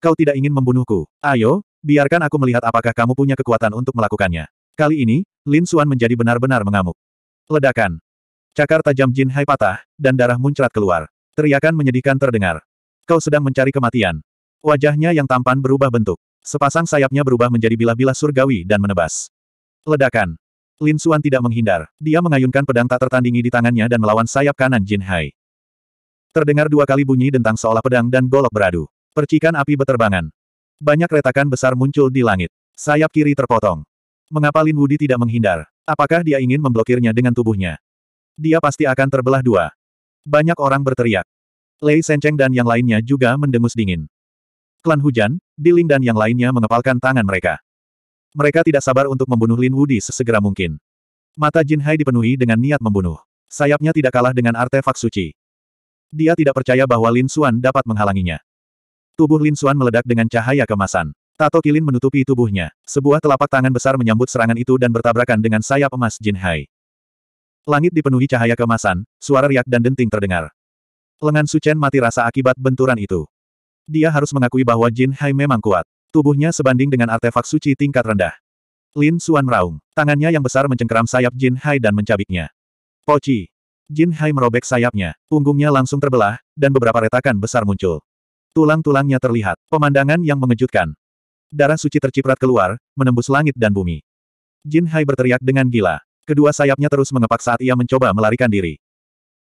Kau tidak ingin membunuhku. Ayo, biarkan aku melihat apakah kamu punya kekuatan untuk melakukannya. Kali ini, Lin Xuan menjadi benar-benar mengamuk. Ledakan. Cakar tajam Jin Hai patah, dan darah muncrat keluar. Teriakan menyedihkan terdengar. Kau sedang mencari kematian. Wajahnya yang tampan berubah bentuk. Sepasang sayapnya berubah menjadi bilah-bilah surgawi dan menebas. Ledakan. Lin Xuan tidak menghindar. Dia mengayunkan pedang tak tertandingi di tangannya dan melawan sayap kanan Jin Hai. Terdengar dua kali bunyi dentang seolah pedang dan golok beradu. Percikan api beterbangan. Banyak retakan besar muncul di langit. Sayap kiri terpotong. Mengapa Lin Wudi tidak menghindar? Apakah dia ingin memblokirnya dengan tubuhnya? Dia pasti akan terbelah dua. Banyak orang berteriak. Lei Sencheng dan yang lainnya juga mendengus dingin. Klan Hujan, Diling dan yang lainnya mengepalkan tangan mereka. Mereka tidak sabar untuk membunuh Lin Wudi sesegera mungkin. Mata Jin Hai dipenuhi dengan niat membunuh. Sayapnya tidak kalah dengan artefak suci. Dia tidak percaya bahwa Lin Xuan dapat menghalanginya. Tubuh Lin Xuan meledak dengan cahaya kemasan. Tato kilin menutupi tubuhnya. Sebuah telapak tangan besar menyambut serangan itu dan bertabrakan dengan sayap emas Jin Hai. Langit dipenuhi cahaya kemasan, suara riak dan denting terdengar. Lengan Suchen mati rasa akibat benturan itu. Dia harus mengakui bahwa Jin Hai memang kuat. Tubuhnya sebanding dengan artefak suci tingkat rendah. Lin Xuan meraung. Tangannya yang besar mencengkeram sayap Jin Hai dan mencabiknya. Poci. Jin Hai merobek sayapnya. Punggungnya langsung terbelah, dan beberapa retakan besar muncul. Tulang-tulangnya terlihat. Pemandangan yang mengejutkan. Darah suci terciprat keluar, menembus langit dan bumi. Jin Hai berteriak dengan gila. Kedua sayapnya terus mengepak saat ia mencoba melarikan diri.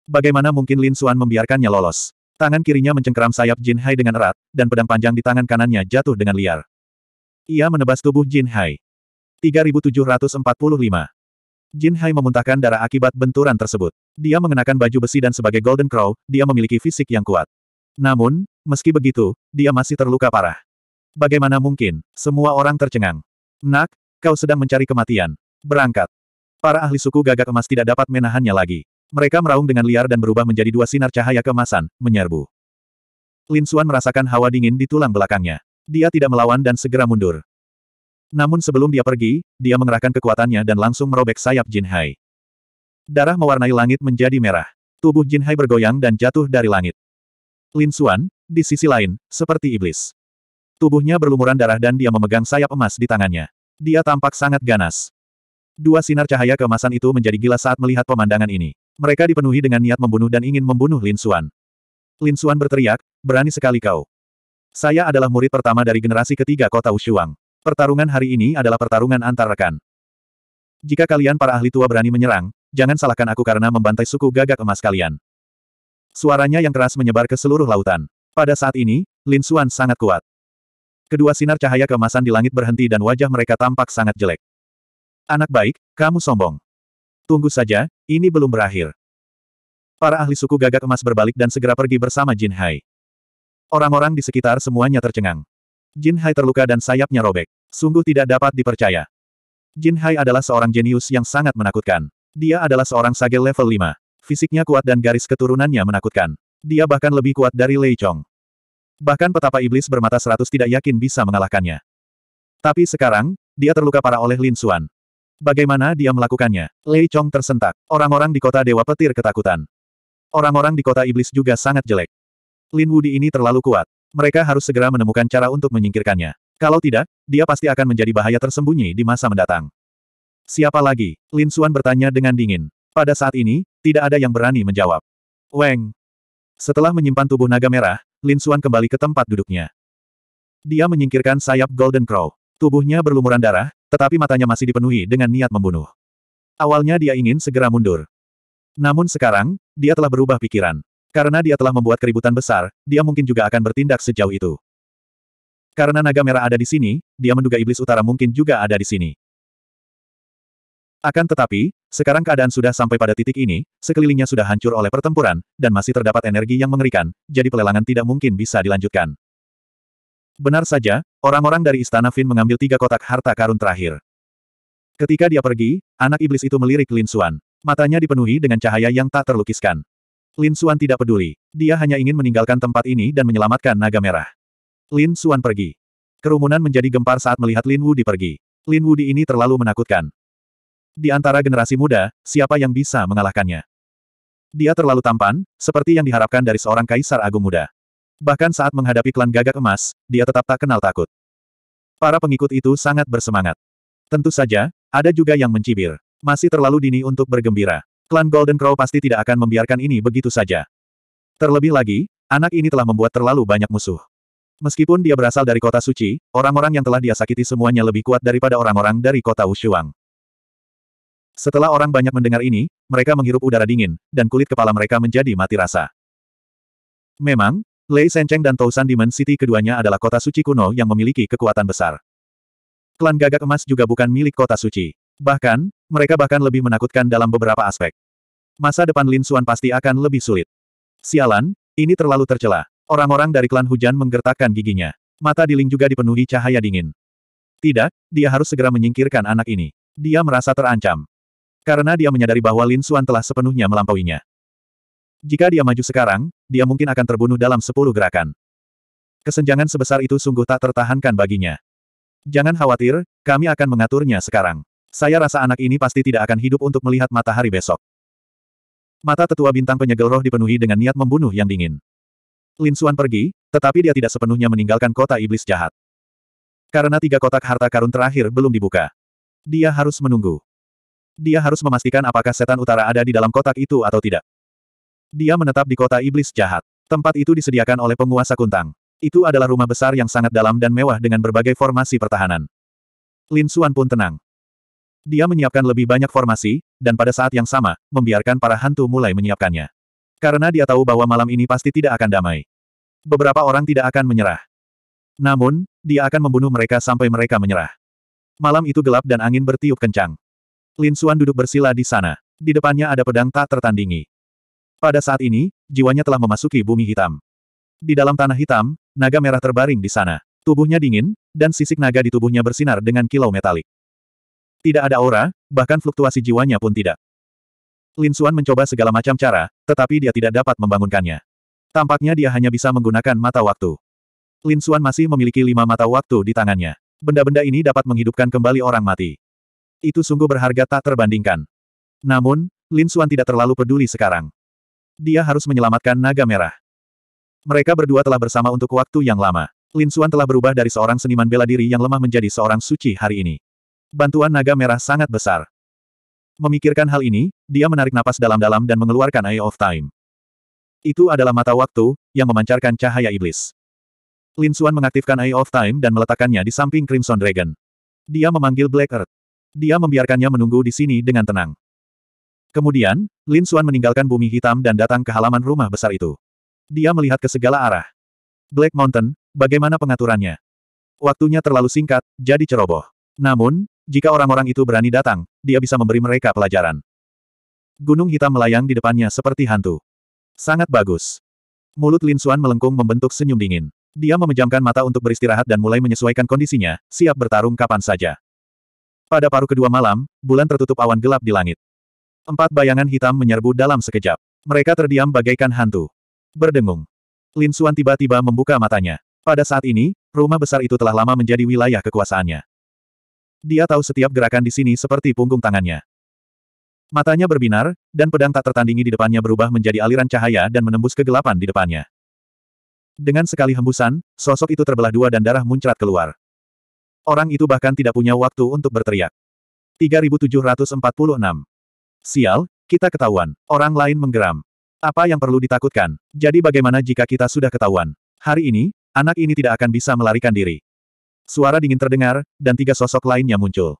Bagaimana mungkin Lin Xuan membiarkannya lolos? Tangan kirinya mencengkeram sayap Jin Hai dengan erat, dan pedang panjang di tangan kanannya jatuh dengan liar. Ia menebas tubuh Jin Hai. 3745. Jin Hai memuntahkan darah akibat benturan tersebut. Dia mengenakan baju besi dan sebagai Golden Crow, dia memiliki fisik yang kuat. Namun, meski begitu, dia masih terluka parah. Bagaimana mungkin? Semua orang tercengang. Nak, kau sedang mencari kematian. Berangkat. Para ahli suku gagak emas tidak dapat menahannya lagi. Mereka meraung dengan liar dan berubah menjadi dua sinar cahaya keemasan, menyerbu. Lin Xuan merasakan hawa dingin di tulang belakangnya. Dia tidak melawan dan segera mundur. Namun sebelum dia pergi, dia mengerahkan kekuatannya dan langsung merobek sayap Jin Hai. Darah mewarnai langit menjadi merah. Tubuh Jin Hai bergoyang dan jatuh dari langit. Lin Xuan, di sisi lain, seperti iblis. Tubuhnya berlumuran darah dan dia memegang sayap emas di tangannya. Dia tampak sangat ganas. Dua sinar cahaya keemasan itu menjadi gila saat melihat pemandangan ini. Mereka dipenuhi dengan niat membunuh dan ingin membunuh Lin Xuan. Lin Xuan berteriak, berani sekali kau. Saya adalah murid pertama dari generasi ketiga kota Wushuang. Pertarungan hari ini adalah pertarungan antar rekan. Jika kalian para ahli tua berani menyerang, jangan salahkan aku karena membantai suku gagak emas kalian. Suaranya yang keras menyebar ke seluruh lautan. Pada saat ini, Lin Xuan sangat kuat. Kedua sinar cahaya keemasan di langit berhenti dan wajah mereka tampak sangat jelek. Anak baik, kamu sombong. Tunggu saja, ini belum berakhir. Para ahli suku gagak emas berbalik dan segera pergi bersama Jin Hai. Orang-orang di sekitar semuanya tercengang. Jin Hai terluka dan sayapnya robek. Sungguh tidak dapat dipercaya. Jin Hai adalah seorang jenius yang sangat menakutkan. Dia adalah seorang sage level 5. Fisiknya kuat dan garis keturunannya menakutkan. Dia bahkan lebih kuat dari Lei Chong. Bahkan petapa iblis bermata seratus tidak yakin bisa mengalahkannya. Tapi sekarang, dia terluka parah oleh Lin Xuan. Bagaimana dia melakukannya? Lei Chong tersentak. Orang-orang di kota Dewa Petir ketakutan. Orang-orang di kota iblis juga sangat jelek. Lin Wudi ini terlalu kuat. Mereka harus segera menemukan cara untuk menyingkirkannya. Kalau tidak, dia pasti akan menjadi bahaya tersembunyi di masa mendatang. Siapa lagi? Lin Xuan bertanya dengan dingin. Pada saat ini, tidak ada yang berani menjawab. Weng. Setelah menyimpan tubuh naga merah, Lin Xuan kembali ke tempat duduknya. Dia menyingkirkan sayap Golden Crow. Tubuhnya berlumuran darah, tetapi matanya masih dipenuhi dengan niat membunuh. Awalnya dia ingin segera mundur. Namun sekarang, dia telah berubah pikiran. Karena dia telah membuat keributan besar, dia mungkin juga akan bertindak sejauh itu. Karena naga merah ada di sini, dia menduga iblis utara mungkin juga ada di sini. Akan tetapi, sekarang keadaan sudah sampai pada titik ini, sekelilingnya sudah hancur oleh pertempuran, dan masih terdapat energi yang mengerikan, jadi pelelangan tidak mungkin bisa dilanjutkan. Benar saja, orang-orang dari Istana Fin mengambil tiga kotak harta karun terakhir. Ketika dia pergi, anak iblis itu melirik Lin Xuan. Matanya dipenuhi dengan cahaya yang tak terlukiskan. Lin Xuan tidak peduli. Dia hanya ingin meninggalkan tempat ini dan menyelamatkan naga merah. Lin Xuan pergi. Kerumunan menjadi gempar saat melihat Lin Wudi pergi. Lin Wudi ini terlalu menakutkan. Di antara generasi muda, siapa yang bisa mengalahkannya? Dia terlalu tampan, seperti yang diharapkan dari seorang kaisar agung muda. Bahkan saat menghadapi klan gagak emas, dia tetap tak kenal takut. Para pengikut itu sangat bersemangat. Tentu saja, ada juga yang mencibir. Masih terlalu dini untuk bergembira. Klan Golden Crow pasti tidak akan membiarkan ini begitu saja. Terlebih lagi, anak ini telah membuat terlalu banyak musuh. Meskipun dia berasal dari kota suci, orang-orang yang telah dia sakiti semuanya lebih kuat daripada orang-orang dari kota Wushuang. Setelah orang banyak mendengar ini, mereka menghirup udara dingin, dan kulit kepala mereka menjadi mati rasa. Memang, Lei Sencheng dan Tousan Demon City keduanya adalah kota suci kuno yang memiliki kekuatan besar. Klan gagak emas juga bukan milik kota suci. Bahkan, mereka bahkan lebih menakutkan dalam beberapa aspek. Masa depan Lin Xuan pasti akan lebih sulit. Sialan, ini terlalu tercela. Orang-orang dari klan hujan menggertakkan giginya. Mata Diling juga dipenuhi cahaya dingin. Tidak, dia harus segera menyingkirkan anak ini. Dia merasa terancam. Karena dia menyadari bahwa Lin Xuan telah sepenuhnya melampauinya. Jika dia maju sekarang, dia mungkin akan terbunuh dalam sepuluh gerakan. Kesenjangan sebesar itu sungguh tak tertahankan baginya. Jangan khawatir, kami akan mengaturnya sekarang. Saya rasa anak ini pasti tidak akan hidup untuk melihat matahari besok. Mata tetua bintang penyegel roh dipenuhi dengan niat membunuh yang dingin. Lin Xuan pergi, tetapi dia tidak sepenuhnya meninggalkan kota iblis jahat. Karena tiga kotak harta karun terakhir belum dibuka. Dia harus menunggu. Dia harus memastikan apakah setan utara ada di dalam kotak itu atau tidak. Dia menetap di kota iblis jahat. Tempat itu disediakan oleh penguasa kuntang. Itu adalah rumah besar yang sangat dalam dan mewah dengan berbagai formasi pertahanan. Lin Xuan pun tenang. Dia menyiapkan lebih banyak formasi, dan pada saat yang sama, membiarkan para hantu mulai menyiapkannya. Karena dia tahu bahwa malam ini pasti tidak akan damai. Beberapa orang tidak akan menyerah. Namun, dia akan membunuh mereka sampai mereka menyerah. Malam itu gelap dan angin bertiup kencang. Lin Xuan duduk bersila di sana. Di depannya ada pedang tak tertandingi. Pada saat ini, jiwanya telah memasuki bumi hitam. Di dalam tanah hitam, naga merah terbaring di sana. Tubuhnya dingin, dan sisik naga di tubuhnya bersinar dengan kilau metalik. Tidak ada aura, bahkan fluktuasi jiwanya pun tidak. Lin Xuan mencoba segala macam cara, tetapi dia tidak dapat membangunkannya. Tampaknya dia hanya bisa menggunakan mata waktu. Lin Xuan masih memiliki lima mata waktu di tangannya. Benda-benda ini dapat menghidupkan kembali orang mati. Itu sungguh berharga tak terbandingkan. Namun, Lin Xuan tidak terlalu peduli sekarang. Dia harus menyelamatkan naga merah. Mereka berdua telah bersama untuk waktu yang lama. Lin Xuan telah berubah dari seorang seniman bela diri yang lemah menjadi seorang suci hari ini. Bantuan naga merah sangat besar. Memikirkan hal ini, dia menarik napas dalam-dalam dan mengeluarkan Eye of Time. Itu adalah mata waktu, yang memancarkan cahaya iblis. Lin Xuan mengaktifkan Eye of Time dan meletakkannya di samping Crimson Dragon. Dia memanggil Black Earth. Dia membiarkannya menunggu di sini dengan tenang. Kemudian, Lin Xuan meninggalkan bumi hitam dan datang ke halaman rumah besar itu. Dia melihat ke segala arah. Black Mountain, bagaimana pengaturannya? Waktunya terlalu singkat, jadi ceroboh. Namun, jika orang-orang itu berani datang, dia bisa memberi mereka pelajaran. Gunung hitam melayang di depannya seperti hantu. Sangat bagus. Mulut Lin Xuan melengkung membentuk senyum dingin. Dia memejamkan mata untuk beristirahat dan mulai menyesuaikan kondisinya, siap bertarung kapan saja. Pada paruh kedua malam, bulan tertutup awan gelap di langit. Empat bayangan hitam menyerbu dalam sekejap. Mereka terdiam bagaikan hantu. Berdengung. Lin Xuan tiba-tiba membuka matanya. Pada saat ini, rumah besar itu telah lama menjadi wilayah kekuasaannya. Dia tahu setiap gerakan di sini seperti punggung tangannya. Matanya berbinar, dan pedang tak tertandingi di depannya berubah menjadi aliran cahaya dan menembus kegelapan di depannya. Dengan sekali hembusan, sosok itu terbelah dua dan darah muncrat keluar. Orang itu bahkan tidak punya waktu untuk berteriak. 3746. Sial, kita ketahuan. Orang lain menggeram. Apa yang perlu ditakutkan? Jadi bagaimana jika kita sudah ketahuan? Hari ini, anak ini tidak akan bisa melarikan diri. Suara dingin terdengar, dan tiga sosok lainnya muncul.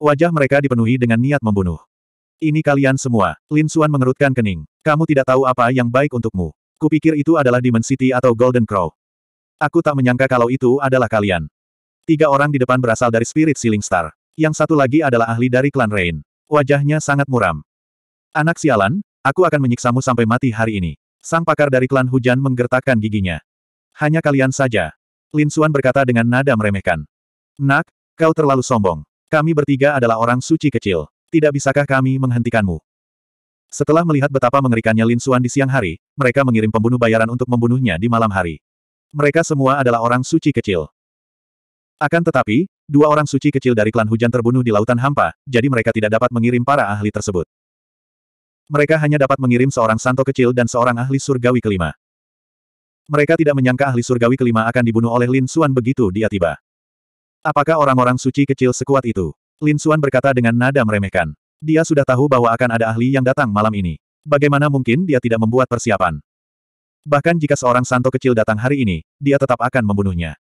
Wajah mereka dipenuhi dengan niat membunuh. Ini kalian semua, Lin Xuan mengerutkan kening. Kamu tidak tahu apa yang baik untukmu. Kupikir itu adalah Demon City atau Golden Crow. Aku tak menyangka kalau itu adalah kalian. Tiga orang di depan berasal dari Spirit Ceiling Star. Yang satu lagi adalah ahli dari klan Rain. Wajahnya sangat muram. Anak sialan, Aku akan menyiksamu sampai mati hari ini. Sang pakar dari klan hujan menggertakkan giginya. Hanya kalian saja. Lin Xuan berkata dengan nada meremehkan. Nak, kau terlalu sombong. Kami bertiga adalah orang suci kecil. Tidak bisakah kami menghentikanmu? Setelah melihat betapa mengerikannya Lin Xuan di siang hari, mereka mengirim pembunuh bayaran untuk membunuhnya di malam hari. Mereka semua adalah orang suci kecil. Akan tetapi, dua orang suci kecil dari klan hujan terbunuh di lautan hampa, jadi mereka tidak dapat mengirim para ahli tersebut. Mereka hanya dapat mengirim seorang santo kecil dan seorang ahli surgawi kelima. Mereka tidak menyangka ahli surgawi kelima akan dibunuh oleh Lin Xuan begitu dia tiba. Apakah orang-orang suci kecil sekuat itu? Lin Xuan berkata dengan nada meremehkan. Dia sudah tahu bahwa akan ada ahli yang datang malam ini. Bagaimana mungkin dia tidak membuat persiapan? Bahkan jika seorang santo kecil datang hari ini, dia tetap akan membunuhnya.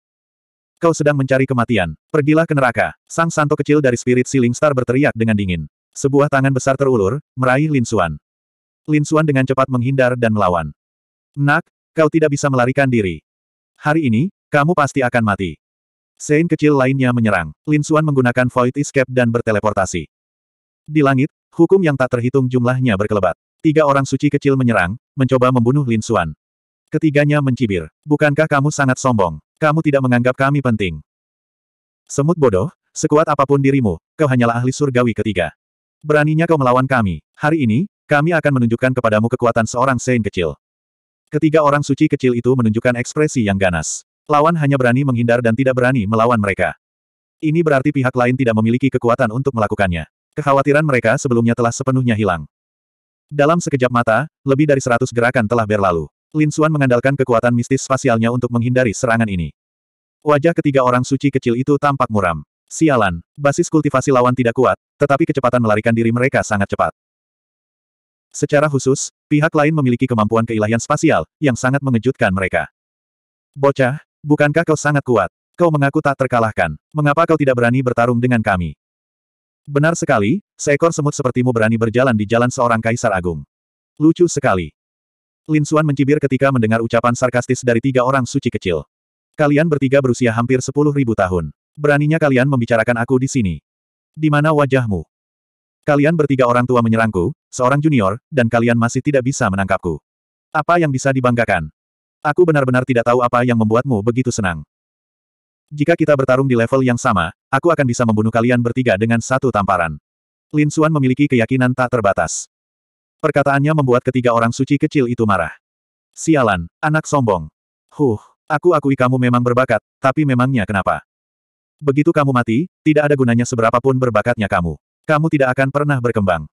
Kau sedang mencari kematian. Pergilah ke neraka. Sang santo kecil dari Spirit Ceiling Star berteriak dengan dingin. Sebuah tangan besar terulur, meraih Lin Xuan. Lin Xuan dengan cepat menghindar dan melawan. Nak, kau tidak bisa melarikan diri. Hari ini, kamu pasti akan mati. Sein kecil lainnya menyerang. Lin Xuan menggunakan Void Escape dan berteleportasi. Di langit, hukum yang tak terhitung jumlahnya berkelebat. Tiga orang suci kecil menyerang, mencoba membunuh Lin Xuan. Ketiganya mencibir. Bukankah kamu sangat sombong? Kamu tidak menganggap kami penting. Semut bodoh, sekuat apa pun dirimu, kau hanyalah ahli surgawi ketiga. Beraninya kau melawan kami. Hari ini, kami akan menunjukkan kepadamu kekuatan seorang Saint kecil. Ketiga orang suci kecil itu menunjukkan ekspresi yang ganas. Lawan hanya berani menghindar dan tidak berani melawan mereka. Ini berarti pihak lain tidak memiliki kekuatan untuk melakukannya. Kekhawatiran mereka sebelumnya telah sepenuhnya hilang. Dalam sekejap mata, lebih dari seratus gerakan telah berlalu. Lin Xuan mengandalkan kekuatan mistis spasialnya untuk menghindari serangan ini. Wajah ketiga orang suci kecil itu tampak muram. Sialan, basis kultivasi lawan tidak kuat, tetapi kecepatan melarikan diri mereka sangat cepat. Secara khusus, pihak lain memiliki kemampuan keilahian spasial, yang sangat mengejutkan mereka. Bocah, bukankah kau sangat kuat? Kau mengaku tak terkalahkan. Mengapa kau tidak berani bertarung dengan kami? Benar sekali, seekor semut sepertimu berani berjalan di jalan seorang kaisar agung. Lucu sekali. Lin Xuan mencibir ketika mendengar ucapan sarkastis dari tiga orang suci kecil. Kalian bertiga berusia hampir sepuluh ribu tahun. Beraninya kalian membicarakan aku di sini. Di mana wajahmu? Kalian bertiga orang tua menyerangku, seorang junior, dan kalian masih tidak bisa menangkapku. Apa yang bisa dibanggakan? Aku benar-benar tidak tahu apa yang membuatmu begitu senang. Jika kita bertarung di level yang sama, aku akan bisa membunuh kalian bertiga dengan satu tamparan. Lin Xuan memiliki keyakinan tak terbatas. Perkataannya membuat ketiga orang suci kecil itu marah. Sialan, anak sombong. Huh, aku akui kamu memang berbakat, tapi memangnya kenapa? Begitu kamu mati, tidak ada gunanya seberapapun berbakatnya kamu. Kamu tidak akan pernah berkembang.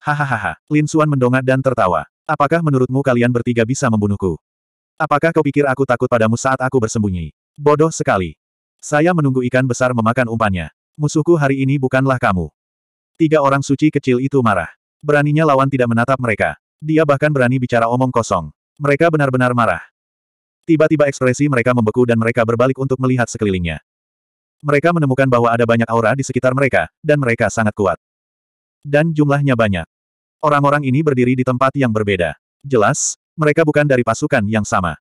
Hahaha. Lin Xuan mendongak dan tertawa. Apakah menurutmu kalian bertiga bisa membunuhku? Apakah kau pikir aku takut padamu saat aku bersembunyi? Bodoh sekali. Saya menunggu ikan besar memakan umpannya. Musuhku hari ini bukanlah kamu. Tiga orang suci kecil itu marah. Beraninya lawan tidak menatap mereka. Dia bahkan berani bicara omong kosong. Mereka benar-benar marah. Tiba-tiba ekspresi mereka membeku dan mereka berbalik untuk melihat sekelilingnya. Mereka menemukan bahwa ada banyak aura di sekitar mereka, dan mereka sangat kuat. Dan jumlahnya banyak. Orang-orang ini berdiri di tempat yang berbeda. Jelas, mereka bukan dari pasukan yang sama.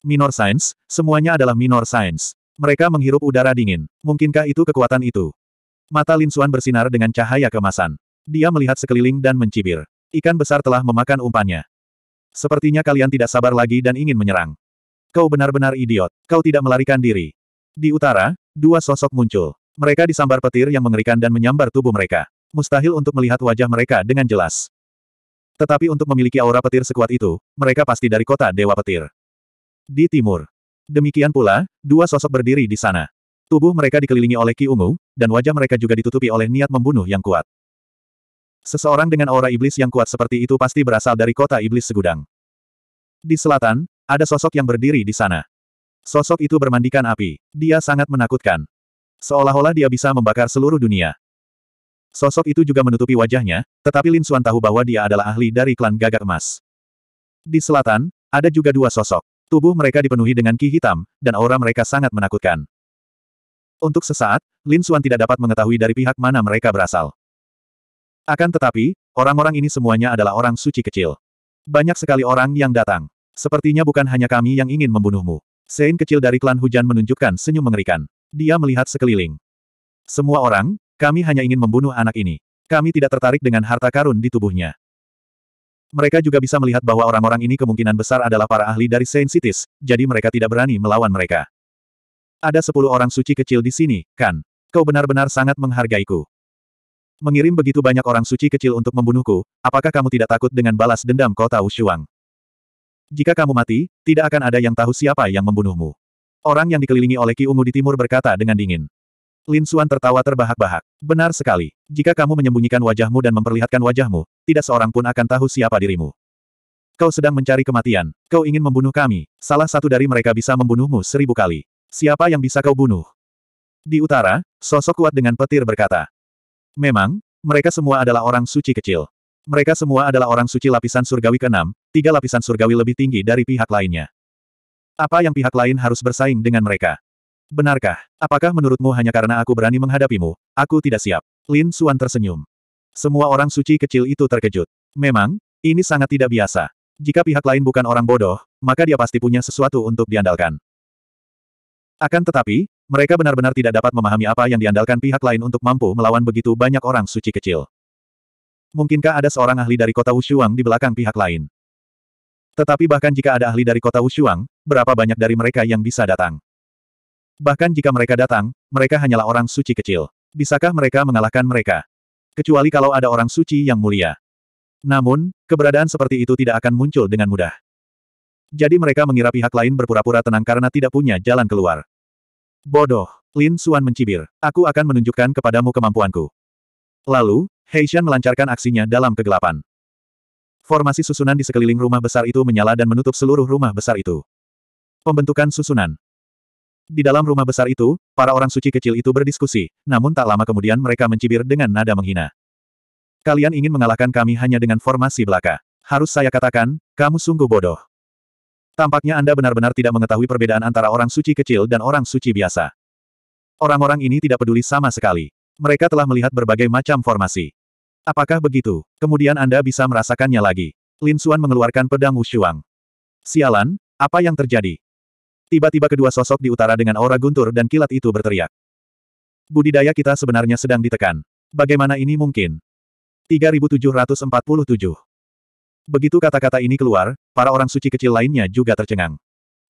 Minor Science, semuanya adalah Minor Science. Mereka menghirup udara dingin. Mungkinkah itu kekuatan itu? Mata Lin Xuan bersinar dengan cahaya kemasan. Dia melihat sekeliling dan mencibir. Ikan besar telah memakan umpannya. Sepertinya kalian tidak sabar lagi dan ingin menyerang. Kau benar-benar idiot. Kau tidak melarikan diri. Di utara, dua sosok muncul. Mereka disambar petir yang mengerikan dan menyambar tubuh mereka. Mustahil untuk melihat wajah mereka dengan jelas. Tetapi untuk memiliki aura petir sekuat itu, mereka pasti dari kota Dewa Petir. Di timur. Demikian pula, dua sosok berdiri di sana. Tubuh mereka dikelilingi oleh Ki Ungu, dan wajah mereka juga ditutupi oleh niat membunuh yang kuat. Seseorang dengan aura iblis yang kuat seperti itu pasti berasal dari kota iblis segudang. Di selatan, ada sosok yang berdiri di sana. Sosok itu bermandikan api. Dia sangat menakutkan. Seolah-olah dia bisa membakar seluruh dunia. Sosok itu juga menutupi wajahnya, tetapi Lin Xuan tahu bahwa dia adalah ahli dari klan gagak emas. Di selatan, ada juga dua sosok. Tubuh mereka dipenuhi dengan ki hitam, dan aura mereka sangat menakutkan. Untuk sesaat, Lin Xuan tidak dapat mengetahui dari pihak mana mereka berasal. Akan tetapi, orang-orang ini semuanya adalah orang suci kecil. Banyak sekali orang yang datang. Sepertinya bukan hanya kami yang ingin membunuhmu. Sein kecil dari klan hujan menunjukkan senyum mengerikan. Dia melihat sekeliling. Semua orang, kami hanya ingin membunuh anak ini. Kami tidak tertarik dengan harta karun di tubuhnya. Mereka juga bisa melihat bahwa orang-orang ini kemungkinan besar adalah para ahli dari Saint Cities, jadi mereka tidak berani melawan mereka. Ada sepuluh orang suci kecil di sini, kan? Kau benar-benar sangat menghargaiku. Mengirim begitu banyak orang suci kecil untuk membunuhku, apakah kamu tidak takut dengan balas dendam kota Wushuang? Jika kamu mati, tidak akan ada yang tahu siapa yang membunuhmu. Orang yang dikelilingi oleh Ki Ungu di timur berkata dengan dingin. Lin Xuan tertawa terbahak-bahak. Benar sekali. Jika kamu menyembunyikan wajahmu dan memperlihatkan wajahmu, tidak seorang pun akan tahu siapa dirimu. Kau sedang mencari kematian. Kau ingin membunuh kami. Salah satu dari mereka bisa membunuhmu seribu kali. Siapa yang bisa kau bunuh? Di utara, sosok kuat dengan petir berkata. Memang, mereka semua adalah orang suci kecil. Mereka semua adalah orang suci lapisan surgawi keenam, tiga lapisan surgawi lebih tinggi dari pihak lainnya. Apa yang pihak lain harus bersaing dengan mereka? Benarkah? Apakah menurutmu hanya karena aku berani menghadapimu, aku tidak siap? Lin Xuan tersenyum. Semua orang suci kecil itu terkejut. Memang, ini sangat tidak biasa. Jika pihak lain bukan orang bodoh, maka dia pasti punya sesuatu untuk diandalkan. Akan tetapi, mereka benar-benar tidak dapat memahami apa yang diandalkan pihak lain untuk mampu melawan begitu banyak orang suci kecil. Mungkinkah ada seorang ahli dari kota Wushuang di belakang pihak lain? Tetapi bahkan jika ada ahli dari kota Wushuang, berapa banyak dari mereka yang bisa datang? Bahkan jika mereka datang, mereka hanyalah orang suci kecil. Bisakah mereka mengalahkan mereka? Kecuali kalau ada orang suci yang mulia. Namun, keberadaan seperti itu tidak akan muncul dengan mudah. Jadi mereka mengira pihak lain berpura-pura tenang karena tidak punya jalan keluar. Bodoh, Lin Xuan mencibir. Aku akan menunjukkan kepadamu kemampuanku. Lalu, Heishan melancarkan aksinya dalam kegelapan. Formasi susunan di sekeliling rumah besar itu menyala dan menutup seluruh rumah besar itu. Pembentukan susunan. Di dalam rumah besar itu, para orang suci kecil itu berdiskusi, namun tak lama kemudian mereka mencibir dengan nada menghina. Kalian ingin mengalahkan kami hanya dengan formasi belaka. Harus saya katakan, kamu sungguh bodoh. Tampaknya Anda benar-benar tidak mengetahui perbedaan antara orang suci kecil dan orang suci biasa. Orang-orang ini tidak peduli sama sekali. Mereka telah melihat berbagai macam formasi. Apakah begitu? Kemudian Anda bisa merasakannya lagi. Lin Xuan mengeluarkan pedang Wushuang. Sialan, apa yang terjadi? Tiba-tiba kedua sosok di utara dengan aura guntur dan kilat itu berteriak. Budidaya kita sebenarnya sedang ditekan. Bagaimana ini mungkin? 3747 Begitu kata-kata ini keluar, para orang suci kecil lainnya juga tercengang.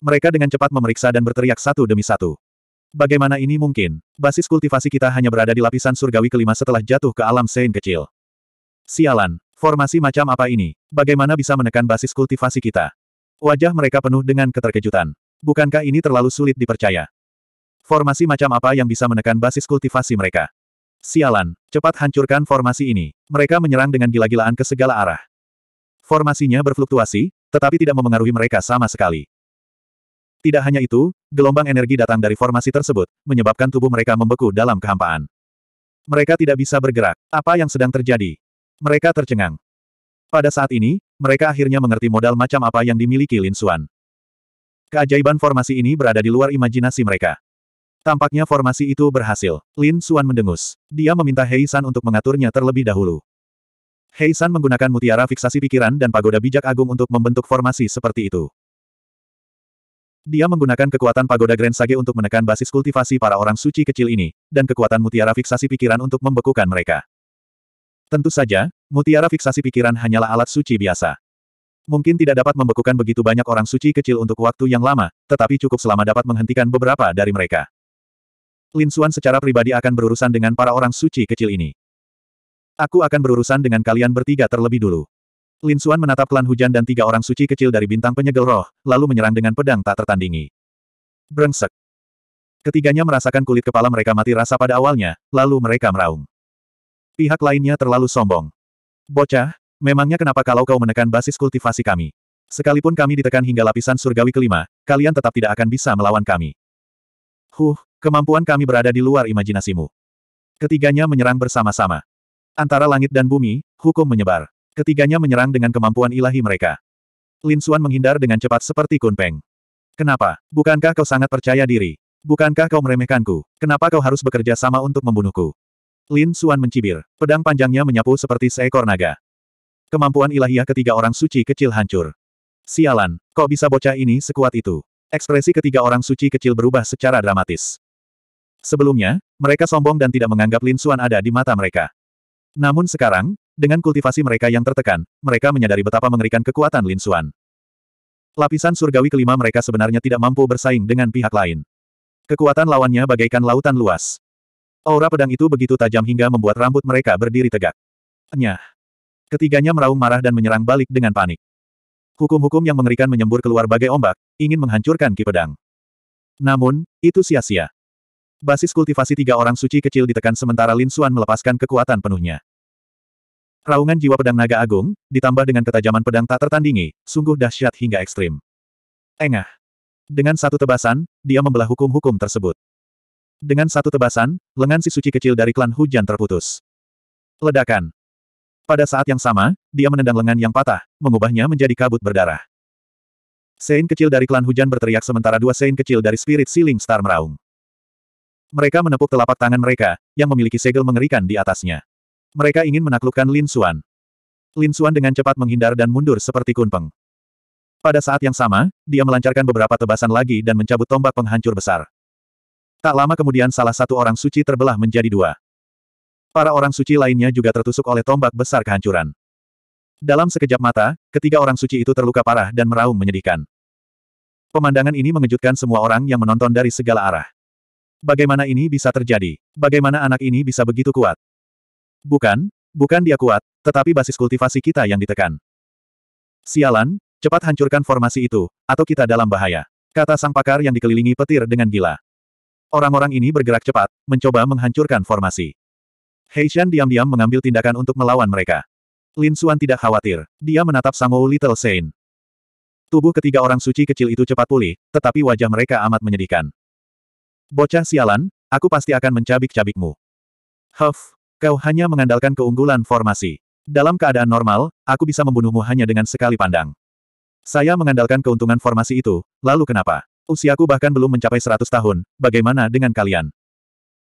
Mereka dengan cepat memeriksa dan berteriak satu demi satu. Bagaimana ini mungkin? Basis kultivasi kita hanya berada di lapisan surgawi kelima setelah jatuh ke alam Sein kecil. Sialan, formasi macam apa ini? Bagaimana bisa menekan basis kultivasi kita? Wajah mereka penuh dengan keterkejutan. Bukankah ini terlalu sulit dipercaya? Formasi macam apa yang bisa menekan basis kultivasi mereka? Sialan, cepat hancurkan formasi ini. Mereka menyerang dengan gila-gilaan ke segala arah. Formasinya berfluktuasi, tetapi tidak memengaruhi mereka sama sekali. Tidak hanya itu, gelombang energi datang dari formasi tersebut, menyebabkan tubuh mereka membeku dalam kehampaan. Mereka tidak bisa bergerak. Apa yang sedang terjadi? Mereka tercengang. Pada saat ini, mereka akhirnya mengerti modal macam apa yang dimiliki Lin Xuan. Keajaiban formasi ini berada di luar imajinasi mereka. Tampaknya formasi itu berhasil. Lin Xuan mendengus. Dia meminta Hei San untuk mengaturnya terlebih dahulu. Hei San menggunakan mutiara fiksasi pikiran dan pagoda bijak agung untuk membentuk formasi seperti itu. Dia menggunakan kekuatan pagoda Grand Sage untuk menekan basis kultivasi para orang suci kecil ini, dan kekuatan mutiara fiksasi pikiran untuk membekukan mereka. Tentu saja, mutiara fiksasi pikiran hanyalah alat suci biasa. Mungkin tidak dapat membekukan begitu banyak orang suci kecil untuk waktu yang lama, tetapi cukup selama dapat menghentikan beberapa dari mereka. Lin Xuan secara pribadi akan berurusan dengan para orang suci kecil ini. Aku akan berurusan dengan kalian bertiga terlebih dulu. Lin Xuan menatap klan hujan dan tiga orang suci kecil dari bintang penyegel roh, lalu menyerang dengan pedang tak tertandingi. Brengsek. Ketiganya merasakan kulit kepala mereka mati rasa pada awalnya, lalu mereka meraung. Pihak lainnya terlalu sombong. Bocah, memangnya kenapa kalau kau menekan basis kultivasi kami? Sekalipun kami ditekan hingga lapisan surgawi kelima, kalian tetap tidak akan bisa melawan kami. Huh, Kemampuan kami berada di luar imajinasimu. Ketiganya menyerang bersama-sama. Antara langit dan bumi, hukum menyebar. Ketiganya menyerang dengan kemampuan ilahi mereka. Lin Xuan menghindar dengan cepat seperti Kun Peng. Kenapa? Bukankah kau sangat percaya diri? Bukankah kau meremehkanku? Kenapa kau harus bekerja sama untuk membunuhku? Lin Xuan mencibir. Pedang panjangnya menyapu seperti seekor naga. Kemampuan ilahiyah ketiga orang suci kecil hancur. Sialan, kok bisa bocah ini sekuat itu? Ekspresi ketiga orang suci kecil berubah secara dramatis. Sebelumnya, mereka sombong dan tidak menganggap Lin Xuan ada di mata mereka. Namun sekarang, dengan kultivasi mereka yang tertekan, mereka menyadari betapa mengerikan kekuatan Lin Xuan. Lapisan surgawi kelima mereka sebenarnya tidak mampu bersaing dengan pihak lain. Kekuatan lawannya bagaikan lautan luas. Aura pedang itu begitu tajam hingga membuat rambut mereka berdiri tegak. Nyah. Ketiganya meraung marah dan menyerang balik dengan panik. Hukum-hukum yang mengerikan menyembur keluar bagai ombak, ingin menghancurkan ki pedang. Namun, itu sia-sia. Basis kultivasi tiga orang suci kecil ditekan sementara Lin Xuan melepaskan kekuatan penuhnya. Raungan jiwa pedang naga agung, ditambah dengan ketajaman pedang tak tertandingi, sungguh dahsyat hingga ekstrim. Engah. Dengan satu tebasan, dia membelah hukum-hukum tersebut. Dengan satu tebasan, lengan si suci kecil dari klan hujan terputus. Ledakan. Pada saat yang sama, dia menendang lengan yang patah, mengubahnya menjadi kabut berdarah. Sein kecil dari klan hujan berteriak sementara dua Sein kecil dari Spirit Ceiling Star meraung. Mereka menepuk telapak tangan mereka, yang memiliki segel mengerikan di atasnya. Mereka ingin menaklukkan Lin Xuan. Lin Xuan dengan cepat menghindar dan mundur seperti kunpeng. Pada saat yang sama, dia melancarkan beberapa tebasan lagi dan mencabut tombak penghancur besar. Tak lama kemudian salah satu orang suci terbelah menjadi dua. Para orang suci lainnya juga tertusuk oleh tombak besar kehancuran. Dalam sekejap mata, ketiga orang suci itu terluka parah dan meraung menyedihkan. Pemandangan ini mengejutkan semua orang yang menonton dari segala arah. Bagaimana ini bisa terjadi? Bagaimana anak ini bisa begitu kuat? Bukan, bukan dia kuat, tetapi basis kultivasi kita yang ditekan. Sialan, cepat hancurkan formasi itu, atau kita dalam bahaya. Kata sang pakar yang dikelilingi petir dengan gila. Orang-orang ini bergerak cepat, mencoba menghancurkan formasi. Heishan diam-diam mengambil tindakan untuk melawan mereka. Lin Xuan tidak khawatir. Dia menatap Sango Little Saint. Tubuh ketiga orang suci kecil itu cepat pulih, tetapi wajah mereka amat menyedihkan. Bocah sialan, aku pasti akan mencabik-cabikmu. Huff, kau hanya mengandalkan keunggulan formasi. Dalam keadaan normal, aku bisa membunuhmu hanya dengan sekali pandang. Saya mengandalkan keuntungan formasi itu, lalu kenapa? Usiaku bahkan belum mencapai 100 tahun, bagaimana dengan kalian?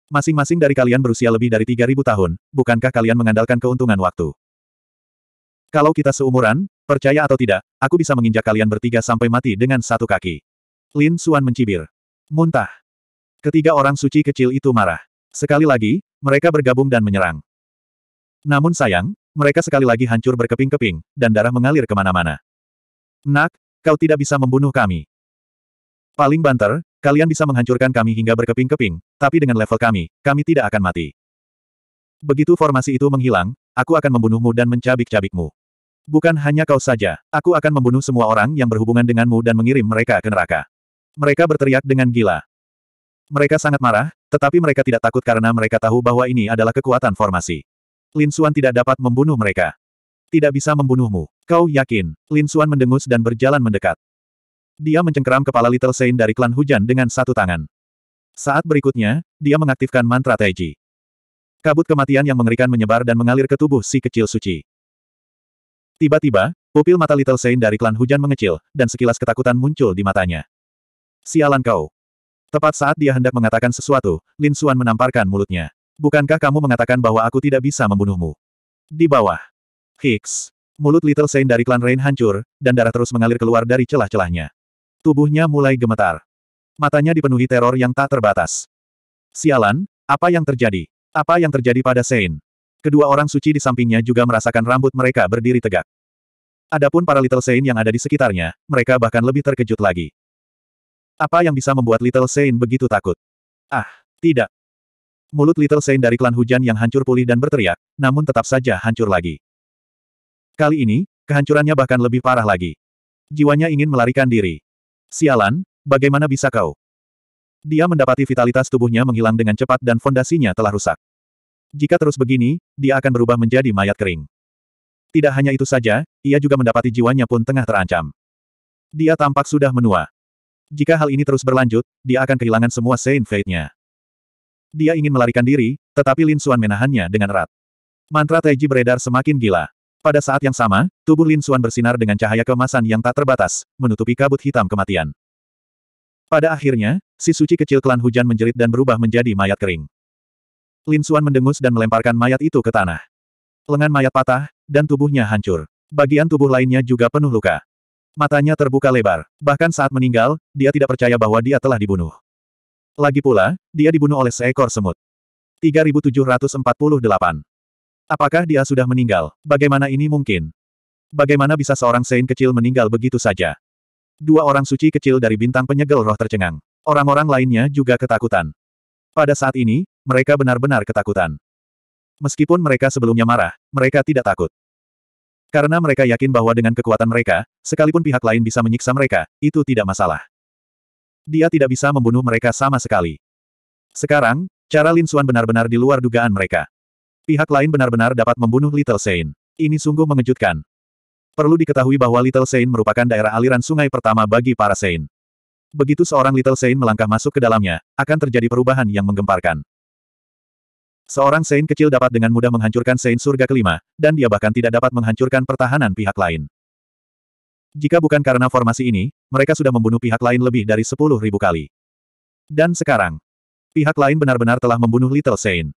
Masing-masing dari kalian berusia lebih dari 3000 tahun, bukankah kalian mengandalkan keuntungan waktu? Kalau kita seumuran, percaya atau tidak, aku bisa menginjak kalian bertiga sampai mati dengan satu kaki. Lin Xuan mencibir. Muntah. Ketiga orang suci kecil itu marah. Sekali lagi, mereka bergabung dan menyerang. Namun sayang, mereka sekali lagi hancur berkeping-keping, dan darah mengalir ke mana-mana. Nak, kau tidak bisa membunuh kami. Paling banter, kalian bisa menghancurkan kami hingga berkeping-keping, tapi dengan level kami, kami tidak akan mati. Begitu formasi itu menghilang, aku akan membunuhmu dan mencabik-cabikmu. Bukan hanya kau saja, aku akan membunuh semua orang yang berhubungan denganmu dan mengirim mereka ke neraka. Mereka berteriak dengan gila. Mereka sangat marah, tetapi mereka tidak takut karena mereka tahu bahwa ini adalah kekuatan formasi. Lin Xuan tidak dapat membunuh mereka. Tidak bisa membunuhmu. Kau yakin? Lin Xuan mendengus dan berjalan mendekat. Dia mencengkeram kepala Little Saint dari klan hujan dengan satu tangan. Saat berikutnya, dia mengaktifkan mantra Taiji. Kabut kematian yang mengerikan menyebar dan mengalir ke tubuh si kecil suci. Tiba-tiba, pupil mata Little Saint dari klan hujan mengecil, dan sekilas ketakutan muncul di matanya. Sialan kau. Tepat saat dia hendak mengatakan sesuatu, Lin Xuan menamparkan mulutnya. Bukankah kamu mengatakan bahwa aku tidak bisa membunuhmu? Di bawah. Hicks. Mulut Little Saint dari klan Rain hancur, dan darah terus mengalir keluar dari celah-celahnya. Tubuhnya mulai gemetar. Matanya dipenuhi teror yang tak terbatas. Sialan, apa yang terjadi? Apa yang terjadi pada Saint? Kedua orang suci di sampingnya juga merasakan rambut mereka berdiri tegak. Adapun para Little Saint yang ada di sekitarnya, mereka bahkan lebih terkejut lagi. Apa yang bisa membuat Little Saint begitu takut? Ah, tidak. Mulut Little Saint dari klan hujan yang hancur pulih dan berteriak, namun tetap saja hancur lagi. Kali ini, kehancurannya bahkan lebih parah lagi. Jiwanya ingin melarikan diri. Sialan, bagaimana bisa kau? Dia mendapati vitalitas tubuhnya menghilang dengan cepat dan fondasinya telah rusak. Jika terus begini, dia akan berubah menjadi mayat kering. Tidak hanya itu saja, ia juga mendapati jiwanya pun tengah terancam. Dia tampak sudah menua. Jika hal ini terus berlanjut, dia akan kehilangan semua Saint Fate-nya. Dia ingin melarikan diri, tetapi Lin Xuan menahannya dengan erat. Mantra Taiji beredar semakin gila. Pada saat yang sama, tubuh Lin Xuan bersinar dengan cahaya kemasan yang tak terbatas, menutupi kabut hitam kematian. Pada akhirnya, si suci kecil klan hujan menjerit dan berubah menjadi mayat kering. Lin Xuan mendengus dan melemparkan mayat itu ke tanah. Lengan mayat patah, dan tubuhnya hancur. Bagian tubuh lainnya juga penuh luka. Matanya terbuka lebar. Bahkan saat meninggal, dia tidak percaya bahwa dia telah dibunuh. Lagi pula, dia dibunuh oleh seekor semut. 3748 Apakah dia sudah meninggal? Bagaimana ini mungkin? Bagaimana bisa seorang Saint kecil meninggal begitu saja? Dua orang suci kecil dari bintang penyegel roh tercengang. Orang-orang lainnya juga ketakutan. Pada saat ini, mereka benar-benar ketakutan. Meskipun mereka sebelumnya marah, mereka tidak takut. Karena mereka yakin bahwa dengan kekuatan mereka, sekalipun pihak lain bisa menyiksa mereka, itu tidak masalah. Dia tidak bisa membunuh mereka sama sekali. Sekarang, cara Lin Xuan benar-benar di luar dugaan mereka. Pihak lain benar-benar dapat membunuh Little Saint. Ini sungguh mengejutkan. Perlu diketahui bahwa Little Saint merupakan daerah aliran sungai pertama bagi para Saint. Begitu seorang Little Saint melangkah masuk ke dalamnya, akan terjadi perubahan yang menggemparkan. Seorang Saint kecil dapat dengan mudah menghancurkan Saint surga kelima, dan dia bahkan tidak dapat menghancurkan pertahanan pihak lain. Jika bukan karena formasi ini, mereka sudah membunuh pihak lain lebih dari sepuluh ribu kali. Dan sekarang, pihak lain benar-benar telah membunuh Little Saint.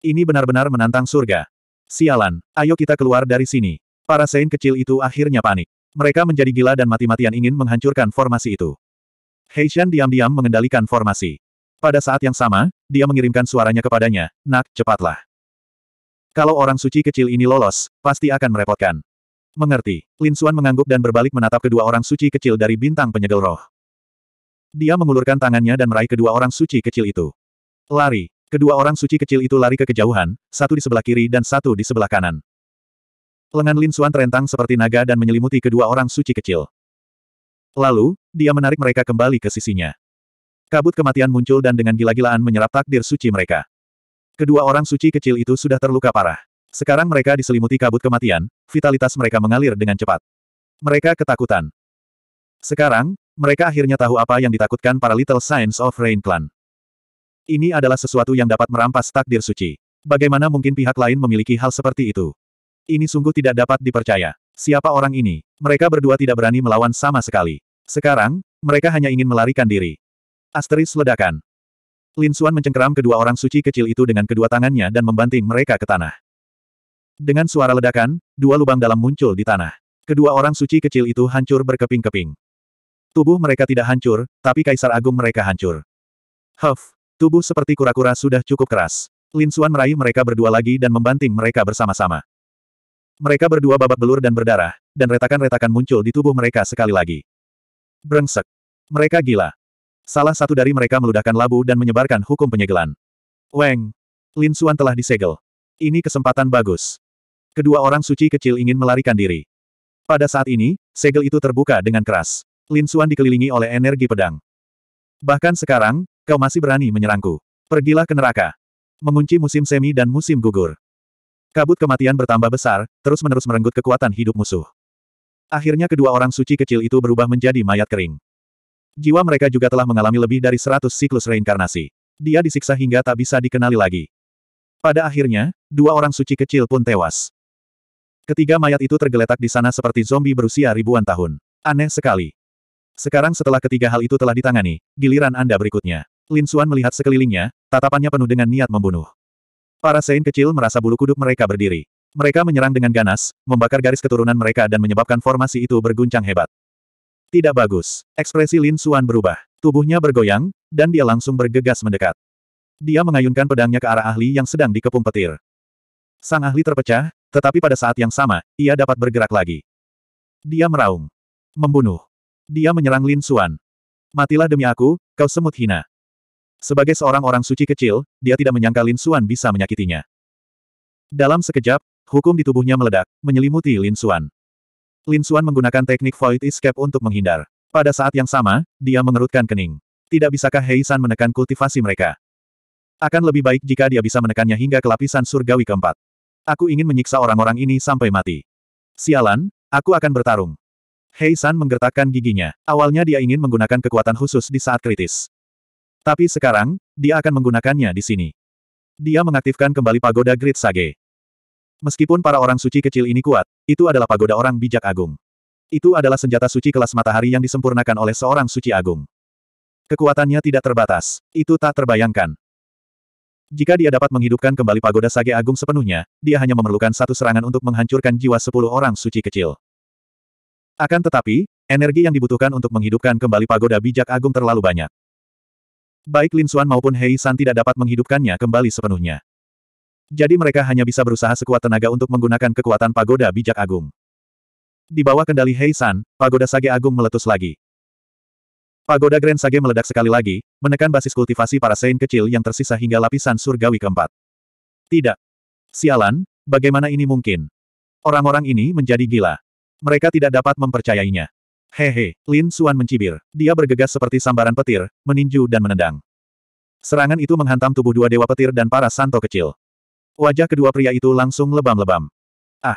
Ini benar-benar menantang surga. Sialan, ayo kita keluar dari sini. Para Saint kecil itu akhirnya panik. Mereka menjadi gila dan mati-matian ingin menghancurkan formasi itu. Heishan diam-diam mengendalikan formasi. Pada saat yang sama, dia mengirimkan suaranya kepadanya, nak, cepatlah. Kalau orang suci kecil ini lolos, pasti akan merepotkan. Mengerti. Lin Xuan mengangguk dan berbalik menatap kedua orang suci kecil dari bintang penyegel roh. Dia mengulurkan tangannya dan meraih kedua orang suci kecil itu. Lari. Kedua orang suci kecil itu lari ke kejauhan, satu di sebelah kiri dan satu di sebelah kanan. Lengan Lin Xuan terentang seperti naga dan menyelimuti kedua orang suci kecil. Lalu, dia menarik mereka kembali ke sisinya. Kabut kematian muncul dan dengan gila-gilaan menyerap takdir suci mereka. Kedua orang suci kecil itu sudah terluka parah. Sekarang mereka diselimuti kabut kematian, vitalitas mereka mengalir dengan cepat. Mereka ketakutan. Sekarang, mereka akhirnya tahu apa yang ditakutkan para Little Science of Rain Clan. Ini adalah sesuatu yang dapat merampas takdir suci. Bagaimana mungkin pihak lain memiliki hal seperti itu? Ini sungguh tidak dapat dipercaya. Siapa orang ini? Mereka berdua tidak berani melawan sama sekali. Sekarang, mereka hanya ingin melarikan diri. Asteris ledakan. Lin Xuan mencengkeram kedua orang suci kecil itu dengan kedua tangannya dan membanting mereka ke tanah. Dengan suara ledakan, dua lubang dalam muncul di tanah. Kedua orang suci kecil itu hancur berkeping-keping. Tubuh mereka tidak hancur, tapi Kaisar Agung mereka hancur. Huff, Tubuh seperti kura-kura sudah cukup keras. Lin Xuan meraih mereka berdua lagi dan membanting mereka bersama-sama. Mereka berdua babak belur dan berdarah, dan retakan-retakan muncul di tubuh mereka sekali lagi. Brengsek. Mereka gila. Salah satu dari mereka meludahkan labu dan menyebarkan hukum penyegelan. Weng. Lin Xuan telah disegel. Ini kesempatan bagus. Kedua orang suci kecil ingin melarikan diri. Pada saat ini, segel itu terbuka dengan keras. Lin Xuan dikelilingi oleh energi pedang. Bahkan sekarang, kau masih berani menyerangku. Pergilah ke neraka. Mengunci musim semi dan musim gugur. Kabut kematian bertambah besar, terus-menerus merenggut kekuatan hidup musuh. Akhirnya kedua orang suci kecil itu berubah menjadi mayat kering. Jiwa mereka juga telah mengalami lebih dari seratus siklus reinkarnasi. Dia disiksa hingga tak bisa dikenali lagi. Pada akhirnya, dua orang suci kecil pun tewas. Ketiga mayat itu tergeletak di sana seperti zombie berusia ribuan tahun. Aneh sekali. Sekarang setelah ketiga hal itu telah ditangani, giliran Anda berikutnya. Lin Xuan melihat sekelilingnya, tatapannya penuh dengan niat membunuh. Para Saint kecil merasa bulu kuduk mereka berdiri. Mereka menyerang dengan ganas, membakar garis keturunan mereka dan menyebabkan formasi itu berguncang hebat. Tidak bagus. Ekspresi Lin Xuan berubah. Tubuhnya bergoyang, dan dia langsung bergegas mendekat. Dia mengayunkan pedangnya ke arah ahli yang sedang dikepung petir. Sang ahli terpecah, tetapi pada saat yang sama, ia dapat bergerak lagi. Dia meraung. Membunuh. Dia menyerang Lin Xuan. Matilah demi aku, kau semut hina. Sebagai seorang orang suci kecil, dia tidak menyangka Lin Xuan bisa menyakitinya. Dalam sekejap, hukum di tubuhnya meledak, menyelimuti Lin Xuan. Lin Xuan menggunakan teknik Void Escape untuk menghindar. Pada saat yang sama, dia mengerutkan kening. Tidak bisakah Hei San menekan kultivasi mereka? Akan lebih baik jika dia bisa menekannya hingga ke lapisan surgawi keempat. Aku ingin menyiksa orang-orang ini sampai mati. Sialan, aku akan bertarung. Hei San menggertakkan giginya. Awalnya dia ingin menggunakan kekuatan khusus di saat kritis. Tapi sekarang, dia akan menggunakannya di sini. Dia mengaktifkan kembali pagoda Great Sage. Meskipun para orang suci kecil ini kuat, itu adalah pagoda orang bijak agung. Itu adalah senjata suci kelas matahari yang disempurnakan oleh seorang suci agung. Kekuatannya tidak terbatas. Itu tak terbayangkan. Jika dia dapat menghidupkan kembali pagoda Sage Agung sepenuhnya, dia hanya memerlukan satu serangan untuk menghancurkan jiwa sepuluh orang suci kecil. Akan tetapi, energi yang dibutuhkan untuk menghidupkan kembali pagoda bijak agung terlalu banyak. Baik Lin Xuan maupun Hei San tidak dapat menghidupkannya kembali sepenuhnya. Jadi mereka hanya bisa berusaha sekuat tenaga untuk menggunakan kekuatan pagoda bijak agung. Di bawah kendali Hei San, pagoda Sage Agung meletus lagi. Pagoda Grand Sage meledak sekali lagi, menekan basis kultivasi para Saint kecil yang tersisa hingga lapisan surgawi keempat. Tidak. Sialan, bagaimana ini mungkin? Orang-orang ini menjadi gila. Mereka tidak dapat mempercayainya. Hehe, Lin Xuan mencibir. Dia bergegas seperti sambaran petir, meninju dan menendang. Serangan itu menghantam tubuh dua dewa petir dan para santo kecil. Wajah kedua pria itu langsung lebam-lebam. Ah!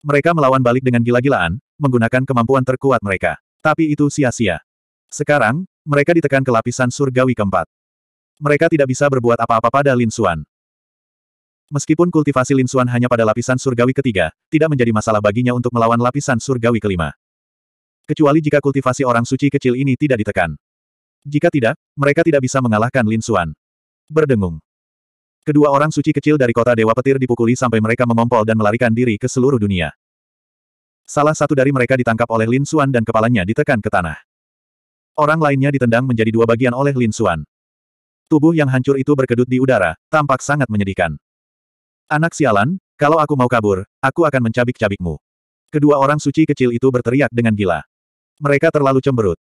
Mereka melawan balik dengan gila-gilaan, menggunakan kemampuan terkuat mereka. Tapi itu sia-sia. Sekarang, mereka ditekan ke lapisan surgawi keempat. Mereka tidak bisa berbuat apa-apa pada Lin Xuan. Meskipun kultivasi Lin Xuan hanya pada lapisan surgawi ketiga, tidak menjadi masalah baginya untuk melawan lapisan surgawi kelima. Kecuali jika kultivasi orang suci kecil ini tidak ditekan. Jika tidak, mereka tidak bisa mengalahkan Lin Xuan. Berdengung. Kedua orang suci kecil dari kota Dewa Petir dipukuli sampai mereka mengompol dan melarikan diri ke seluruh dunia. Salah satu dari mereka ditangkap oleh Lin Xuan dan kepalanya ditekan ke tanah. Orang lainnya ditendang menjadi dua bagian oleh Lin Xuan. Tubuh yang hancur itu berkedut di udara, tampak sangat menyedihkan. Anak sialan, kalau aku mau kabur, aku akan mencabik-cabikmu. Kedua orang suci kecil itu berteriak dengan gila. Mereka terlalu cemberut.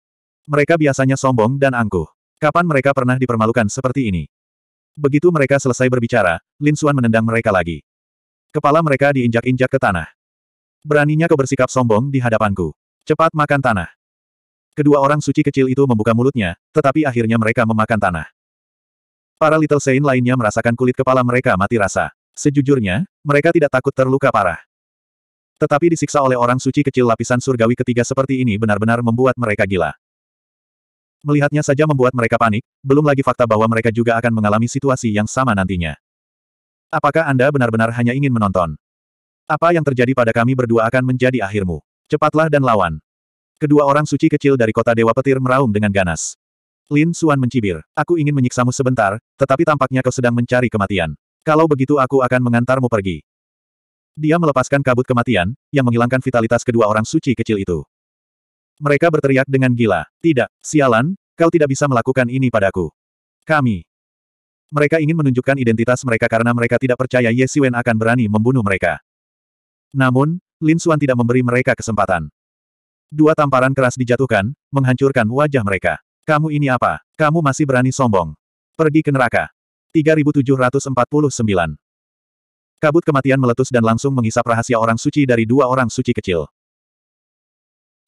Mereka biasanya sombong dan angkuh. Kapan mereka pernah dipermalukan seperti ini? Begitu mereka selesai berbicara, Lin Xuan menendang mereka lagi. Kepala mereka diinjak-injak ke tanah. Beraninya kau bersikap sombong di hadapanku. Cepat makan tanah. Kedua orang suci kecil itu membuka mulutnya, tetapi akhirnya mereka memakan tanah. Para Little Saint lainnya merasakan kulit kepala mereka mati rasa. Sejujurnya, mereka tidak takut terluka parah. Tetapi disiksa oleh orang suci kecil lapisan surgawi ketiga seperti ini benar-benar membuat mereka gila. Melihatnya saja membuat mereka panik, belum lagi fakta bahwa mereka juga akan mengalami situasi yang sama nantinya. Apakah Anda benar-benar hanya ingin menonton? Apa yang terjadi pada kami berdua akan menjadi akhirmu. Cepatlah dan lawan. Kedua orang suci kecil dari kota Dewa Petir meraung dengan ganas. Lin Xuan mencibir. Aku ingin menyiksamu sebentar, tetapi tampaknya kau sedang mencari kematian. Kalau begitu aku akan mengantarmu pergi. Dia melepaskan kabut kematian, yang menghilangkan vitalitas kedua orang suci kecil itu. Mereka berteriak dengan gila. Tidak, sialan, kau tidak bisa melakukan ini padaku. Kami. Mereka ingin menunjukkan identitas mereka karena mereka tidak percaya Ye Xiwen akan berani membunuh mereka. Namun, Lin Xuan tidak memberi mereka kesempatan. Dua tamparan keras dijatuhkan, menghancurkan wajah mereka. Kamu ini apa? Kamu masih berani sombong. Pergi ke neraka. 3749 Kabut kematian meletus dan langsung menghisap rahasia orang suci dari dua orang suci kecil.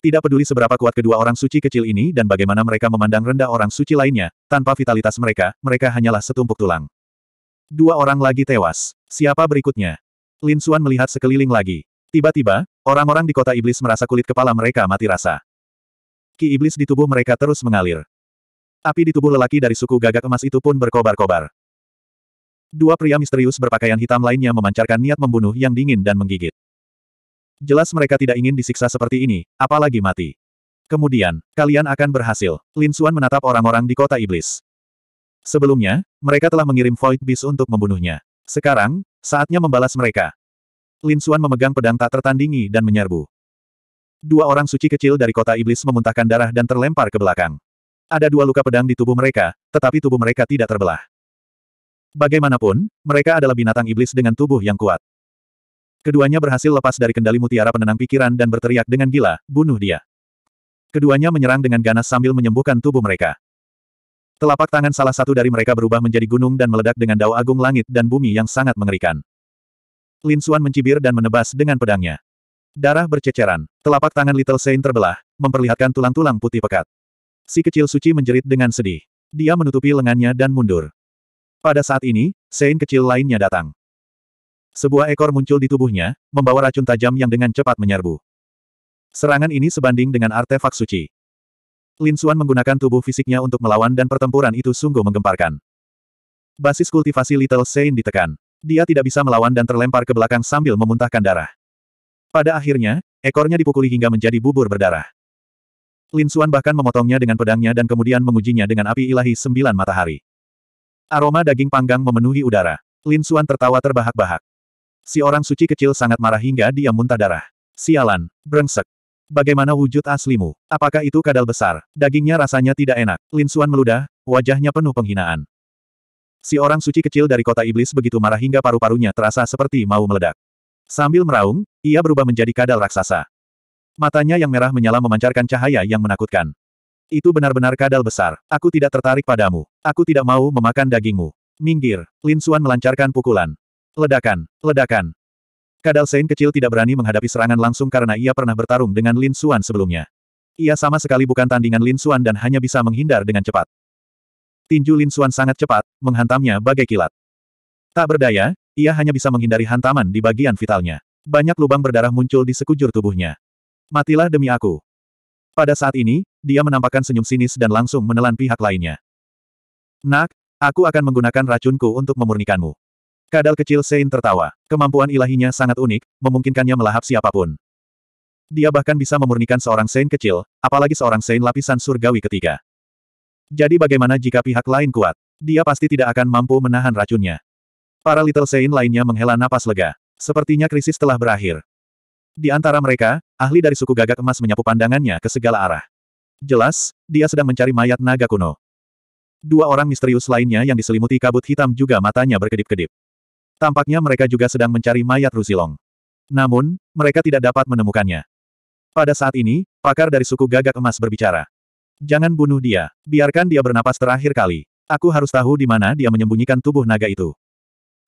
Tidak peduli seberapa kuat kedua orang suci kecil ini dan bagaimana mereka memandang rendah orang suci lainnya, tanpa vitalitas mereka, mereka hanyalah setumpuk tulang. Dua orang lagi tewas. Siapa berikutnya? Lin Xuan melihat sekeliling lagi. Tiba-tiba, orang-orang di kota iblis merasa kulit kepala mereka mati rasa. Ki iblis di tubuh mereka terus mengalir. Api di tubuh lelaki dari suku gagak emas itu pun berkobar-kobar. Dua pria misterius berpakaian hitam lainnya memancarkan niat membunuh yang dingin dan menggigit. Jelas mereka tidak ingin disiksa seperti ini, apalagi mati. Kemudian, kalian akan berhasil. Lin Xuan menatap orang-orang di kota iblis. Sebelumnya, mereka telah mengirim Void Beast untuk membunuhnya. Sekarang, saatnya membalas mereka. Lin Xuan memegang pedang tak tertandingi dan menyerbu. Dua orang suci kecil dari kota iblis memuntahkan darah dan terlempar ke belakang. Ada dua luka pedang di tubuh mereka, tetapi tubuh mereka tidak terbelah. Bagaimanapun, mereka adalah binatang iblis dengan tubuh yang kuat. Keduanya berhasil lepas dari kendali mutiara penenang pikiran dan berteriak dengan gila, bunuh dia. Keduanya menyerang dengan ganas sambil menyembuhkan tubuh mereka. Telapak tangan salah satu dari mereka berubah menjadi gunung dan meledak dengan dao agung langit dan bumi yang sangat mengerikan. Lin Xuan mencibir dan menebas dengan pedangnya. Darah berceceran. Telapak tangan Little Saint terbelah, memperlihatkan tulang-tulang putih pekat. Si kecil suci menjerit dengan sedih. Dia menutupi lengannya dan mundur. Pada saat ini, Saint kecil lainnya datang. Sebuah ekor muncul di tubuhnya, membawa racun tajam yang dengan cepat menyerbu. Serangan ini sebanding dengan artefak suci. Lin Xuan menggunakan tubuh fisiknya untuk melawan dan pertempuran itu sungguh menggemparkan. Basis kultivasi Little Saint ditekan. Dia tidak bisa melawan dan terlempar ke belakang sambil memuntahkan darah. Pada akhirnya, ekornya dipukuli hingga menjadi bubur berdarah. Lin Xuan bahkan memotongnya dengan pedangnya dan kemudian mengujinya dengan api ilahi sembilan matahari. Aroma daging panggang memenuhi udara. Lin Xuan tertawa terbahak-bahak. Si orang suci kecil sangat marah hingga dia muntah darah. Sialan, brengsek. Bagaimana wujud aslimu? Apakah itu kadal besar? Dagingnya rasanya tidak enak. Lin Xuan meludah, wajahnya penuh penghinaan. Si orang suci kecil dari kota iblis begitu marah hingga paru-parunya terasa seperti mau meledak. Sambil meraung, ia berubah menjadi kadal raksasa. Matanya yang merah menyala memancarkan cahaya yang menakutkan. Itu benar-benar kadal besar. Aku tidak tertarik padamu. Aku tidak mau memakan dagingmu. Minggir. Lin Xuan melancarkan pukulan. Ledakan, ledakan. Kadal Saint kecil tidak berani menghadapi serangan langsung karena ia pernah bertarung dengan Lin Xuan sebelumnya. Ia sama sekali bukan tandingan Lin Xuan dan hanya bisa menghindar dengan cepat. Tinju Lin Xuan sangat cepat, menghantamnya bagai kilat. Tak berdaya, ia hanya bisa menghindari hantaman di bagian vitalnya. Banyak lubang berdarah muncul di sekujur tubuhnya. Matilah demi aku. Pada saat ini, dia menampakkan senyum sinis dan langsung menelan pihak lainnya. Nak, aku akan menggunakan racunku untuk memurnikanmu. Kadal kecil Sein tertawa. Kemampuan ilahinya sangat unik, memungkinkannya melahap siapa pun. Dia bahkan bisa memurnikan seorang Sein kecil, apalagi seorang Sein lapisan surgawi ketiga. Jadi bagaimana jika pihak lain kuat? Dia pasti tidak akan mampu menahan racunnya. Para Little Sein lainnya menghela napas lega. Sepertinya krisis telah berakhir. Di antara mereka, ahli dari suku gagak emas menyapu pandangannya ke segala arah. Jelas, dia sedang mencari mayat naga kuno. Dua orang misterius lainnya yang diselimuti kabut hitam juga matanya berkedip-kedip. Tampaknya mereka juga sedang mencari mayat Rusilong. Namun, mereka tidak dapat menemukannya. Pada saat ini, pakar dari suku gagak emas berbicara. Jangan bunuh dia. Biarkan dia bernapas terakhir kali. Aku harus tahu di mana dia menyembunyikan tubuh naga itu.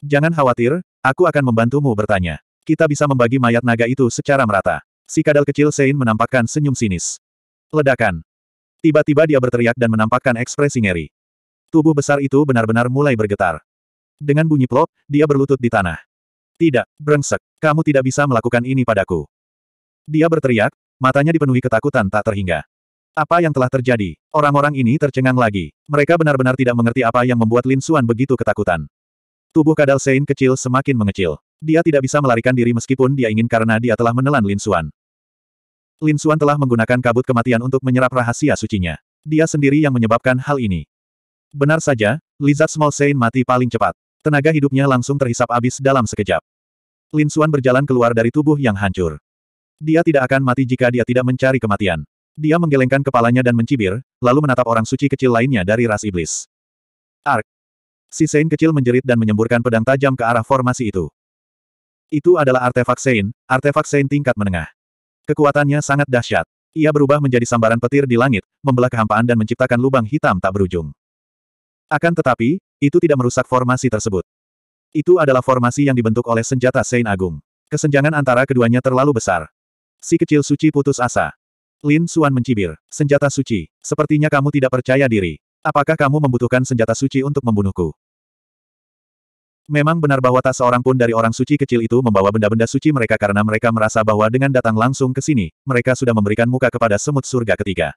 Jangan khawatir, aku akan membantumu bertanya. Kita bisa membagi mayat naga itu secara merata. Si kadal kecil Sein menampakkan senyum sinis. Ledakan. Tiba-tiba dia berteriak dan menampakkan ekspresi ngeri. Tubuh besar itu benar-benar mulai bergetar. Dengan bunyi plop, dia berlutut di tanah. Tidak, brengsek, kamu tidak bisa melakukan ini padaku. Dia berteriak, matanya dipenuhi ketakutan tak terhingga. Apa yang telah terjadi? Orang-orang ini tercengang lagi. Mereka benar-benar tidak mengerti apa yang membuat Lin Xuan begitu ketakutan. Tubuh kadal Sein kecil semakin mengecil. Dia tidak bisa melarikan diri meskipun dia ingin karena dia telah menelan Lin Xuan. Lin Xuan telah menggunakan kabut kematian untuk menyerap rahasia sucinya. Dia sendiri yang menyebabkan hal ini. Benar saja, Lizard Small Sein mati paling cepat. Tenaga hidupnya langsung terhisap habis dalam sekejap. Lin Xuan berjalan keluar dari tubuh yang hancur. Dia tidak akan mati jika dia tidak mencari kematian. Dia menggelengkan kepalanya dan mencibir, lalu menatap orang suci kecil lainnya dari ras iblis. Ark. Si Sein kecil menjerit dan menyemburkan pedang tajam ke arah formasi itu. Itu adalah artefak Sein, artefak Sein tingkat menengah. Kekuatannya sangat dahsyat. Ia berubah menjadi sambaran petir di langit, membelah kehampaan dan menciptakan lubang hitam tak berujung. Akan tetapi, itu tidak merusak formasi tersebut. Itu adalah formasi yang dibentuk oleh senjata Sein Agung. Kesenjangan antara keduanya terlalu besar. Si kecil suci putus asa. Lin Xuan mencibir. Senjata suci. Sepertinya kamu tidak percaya diri. Apakah kamu membutuhkan senjata suci untuk membunuhku? Memang benar bahwa tak seorang pun dari orang suci kecil itu membawa benda-benda suci mereka karena mereka merasa bahwa dengan datang langsung ke sini, mereka sudah memberikan muka kepada semut surga ketiga.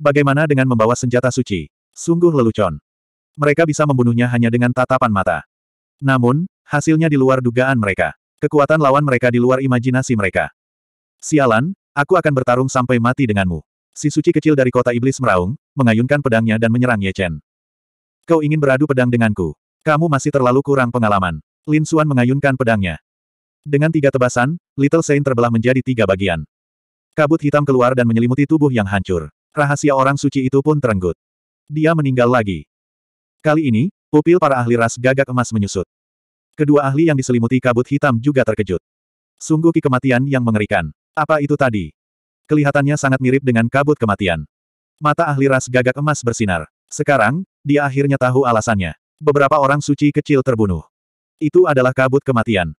Bagaimana dengan membawa senjata suci? Sungguh lelucon. Mereka bisa membunuhnya hanya dengan tatapan mata. Namun, hasilnya di luar dugaan mereka. Kekuatan lawan mereka di luar imajinasi mereka. Sialan, Aku akan bertarung sampai mati denganmu. Si suci kecil dari kota iblis meraung, mengayunkan pedangnya dan menyerang Ye Chen. Kau ingin beradu pedang denganku? Kamu masih terlalu kurang pengalaman. Lin Xuan mengayunkan pedangnya. Dengan tiga tebasan, Little Saint terbelah menjadi tiga bagian. Kabut hitam keluar dan menyelimuti tubuh yang hancur. Rahasia orang suci itu pun terenggut. Dia meninggal lagi. Kali ini, pupil para ahli ras gagak emas menyusut. Kedua ahli yang diselimuti kabut hitam juga terkejut. Sungguh ki kematian yang mengerikan. Apa itu tadi? Kelihatannya sangat mirip dengan kabut kematian. Mata ahli ras gagak emas bersinar. Sekarang, dia akhirnya tahu alasannya. Beberapa orang suci kecil terbunuh. Itu adalah kabut kematian.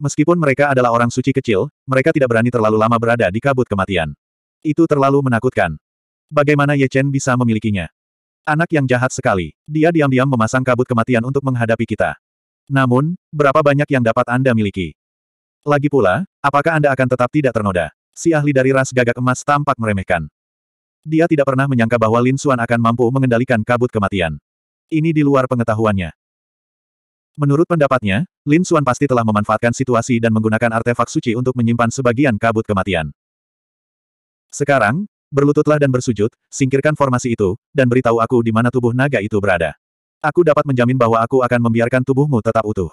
Meskipun mereka adalah orang suci kecil, mereka tidak berani terlalu lama berada di kabut kematian. Itu terlalu menakutkan. Bagaimana Ye Chen bisa memilikinya? Anak yang jahat sekali. Dia diam-diam memasang kabut kematian untuk menghadapi kita. Namun, berapa banyak yang dapat Anda miliki? Lagi pula, apakah Anda akan tetap tidak ternoda? Si ahli dari ras gagak emas tampak meremehkan. Dia tidak pernah menyangka bahwa Lin Xuan akan mampu mengendalikan kabut kematian. Ini di luar pengetahuannya. Menurut pendapatnya, Lin Xuan pasti telah memanfaatkan situasi dan menggunakan artefak suci untuk menyimpan sebagian kabut kematian. Sekarang, berlututlah dan bersujud, singkirkan formasi itu, dan beritahu aku di mana tubuh naga itu berada. Aku dapat menjamin bahwa aku akan membiarkan tubuhmu tetap utuh.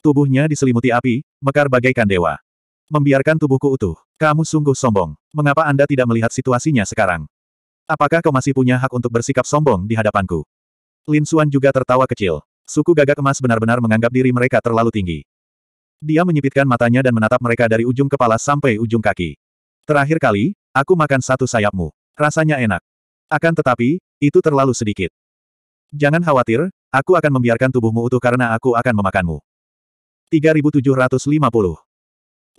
Tubuhnya diselimuti api, mekar bagaikan dewa. Membiarkan tubuhku utuh. Kamu sungguh sombong. Mengapa Anda tidak melihat situasinya sekarang? Apakah kau masih punya hak untuk bersikap sombong di hadapanku? Lin Xuan juga tertawa kecil. Suku gagak emas benar-benar menganggap diri mereka terlalu tinggi. Dia menyipitkan matanya dan menatap mereka dari ujung kepala sampai ujung kaki. Terakhir kali, aku makan satu sayapmu. Rasanya enak. Akan tetapi, itu terlalu sedikit. Jangan khawatir, aku akan membiarkan tubuhmu utuh karena aku akan memakanmu. 3750.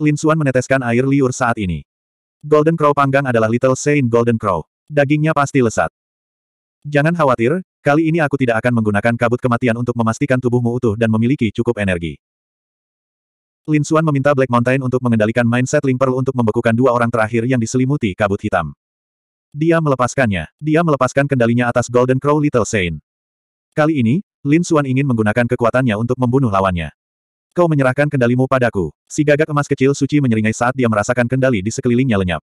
Lin Xuan meneteskan air liur saat ini. Golden Crow panggang adalah Little Saint Golden Crow. Dagingnya pasti lesat. Jangan khawatir, kali ini aku tidak akan menggunakan kabut kematian untuk memastikan tubuhmu utuh dan memiliki cukup energi. Lin Xuan meminta Black Mountain untuk mengendalikan mindset Ling Pearl untuk membekukan dua orang terakhir yang diselimuti kabut hitam. Dia melepaskannya. Dia melepaskan kendalinya atas Golden Crow Little Saint. Kali ini, Lin Xuan ingin menggunakan kekuatannya untuk membunuh lawannya. Kau menyerahkan kendalimu padaku. Si gagak emas kecil suci menyeringai saat dia merasakan kendali di sekelilingnya lenyap.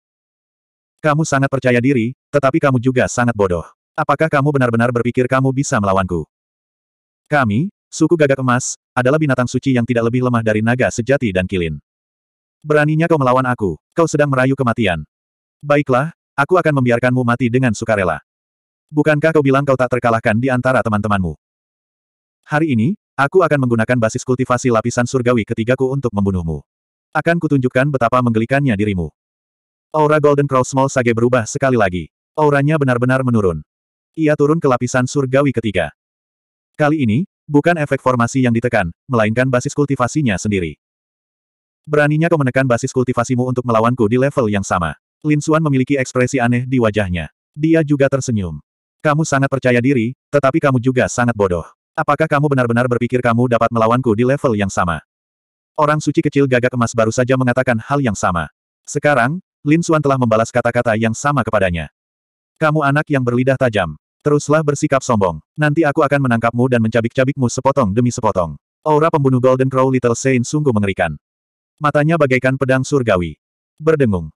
Kamu sangat percaya diri, tetapi kamu juga sangat bodoh. Apakah kamu benar-benar berpikir kamu bisa melawanku? Kami, suku gagak emas, adalah binatang suci yang tidak lebih lemah dari naga sejati dan kilin. Beraninya kau melawan aku, kau sedang merayu kematian. Baiklah, aku akan membiarkanmu mati dengan sukarela. Bukankah kau bilang kau tak terkalahkan di antara teman-temanmu? Hari ini, Aku akan menggunakan basis kultivasi lapisan surgawi ketigaku untuk membunuhmu. Akan kutunjukkan betapa menggelikannya dirimu. Aura Golden Crow Small Sage berubah sekali lagi. Auranya benar-benar menurun. Ia turun ke lapisan surgawi ketiga. Kali ini, bukan efek formasi yang ditekan, melainkan basis kultivasinya sendiri. Beraninya kau menekan basis kultivasimu untuk melawanku di level yang sama. Lin Xuan memiliki ekspresi aneh di wajahnya. Dia juga tersenyum. Kamu sangat percaya diri, tetapi kamu juga sangat bodoh. Apakah kamu benar-benar berpikir kamu dapat melawanku di level yang sama? Orang suci kecil gagak emas baru saja mengatakan hal yang sama. Sekarang, Lin Xuan telah membalas kata-kata yang sama kepadanya. Kamu anak yang berlidah tajam. Teruslah bersikap sombong. Nanti aku akan menangkapmu dan mencabik-cabikmu sepotong demi sepotong. Aura pembunuh Golden Crow Little Saint sungguh mengerikan. Matanya bagaikan pedang surgawi. Berdengung.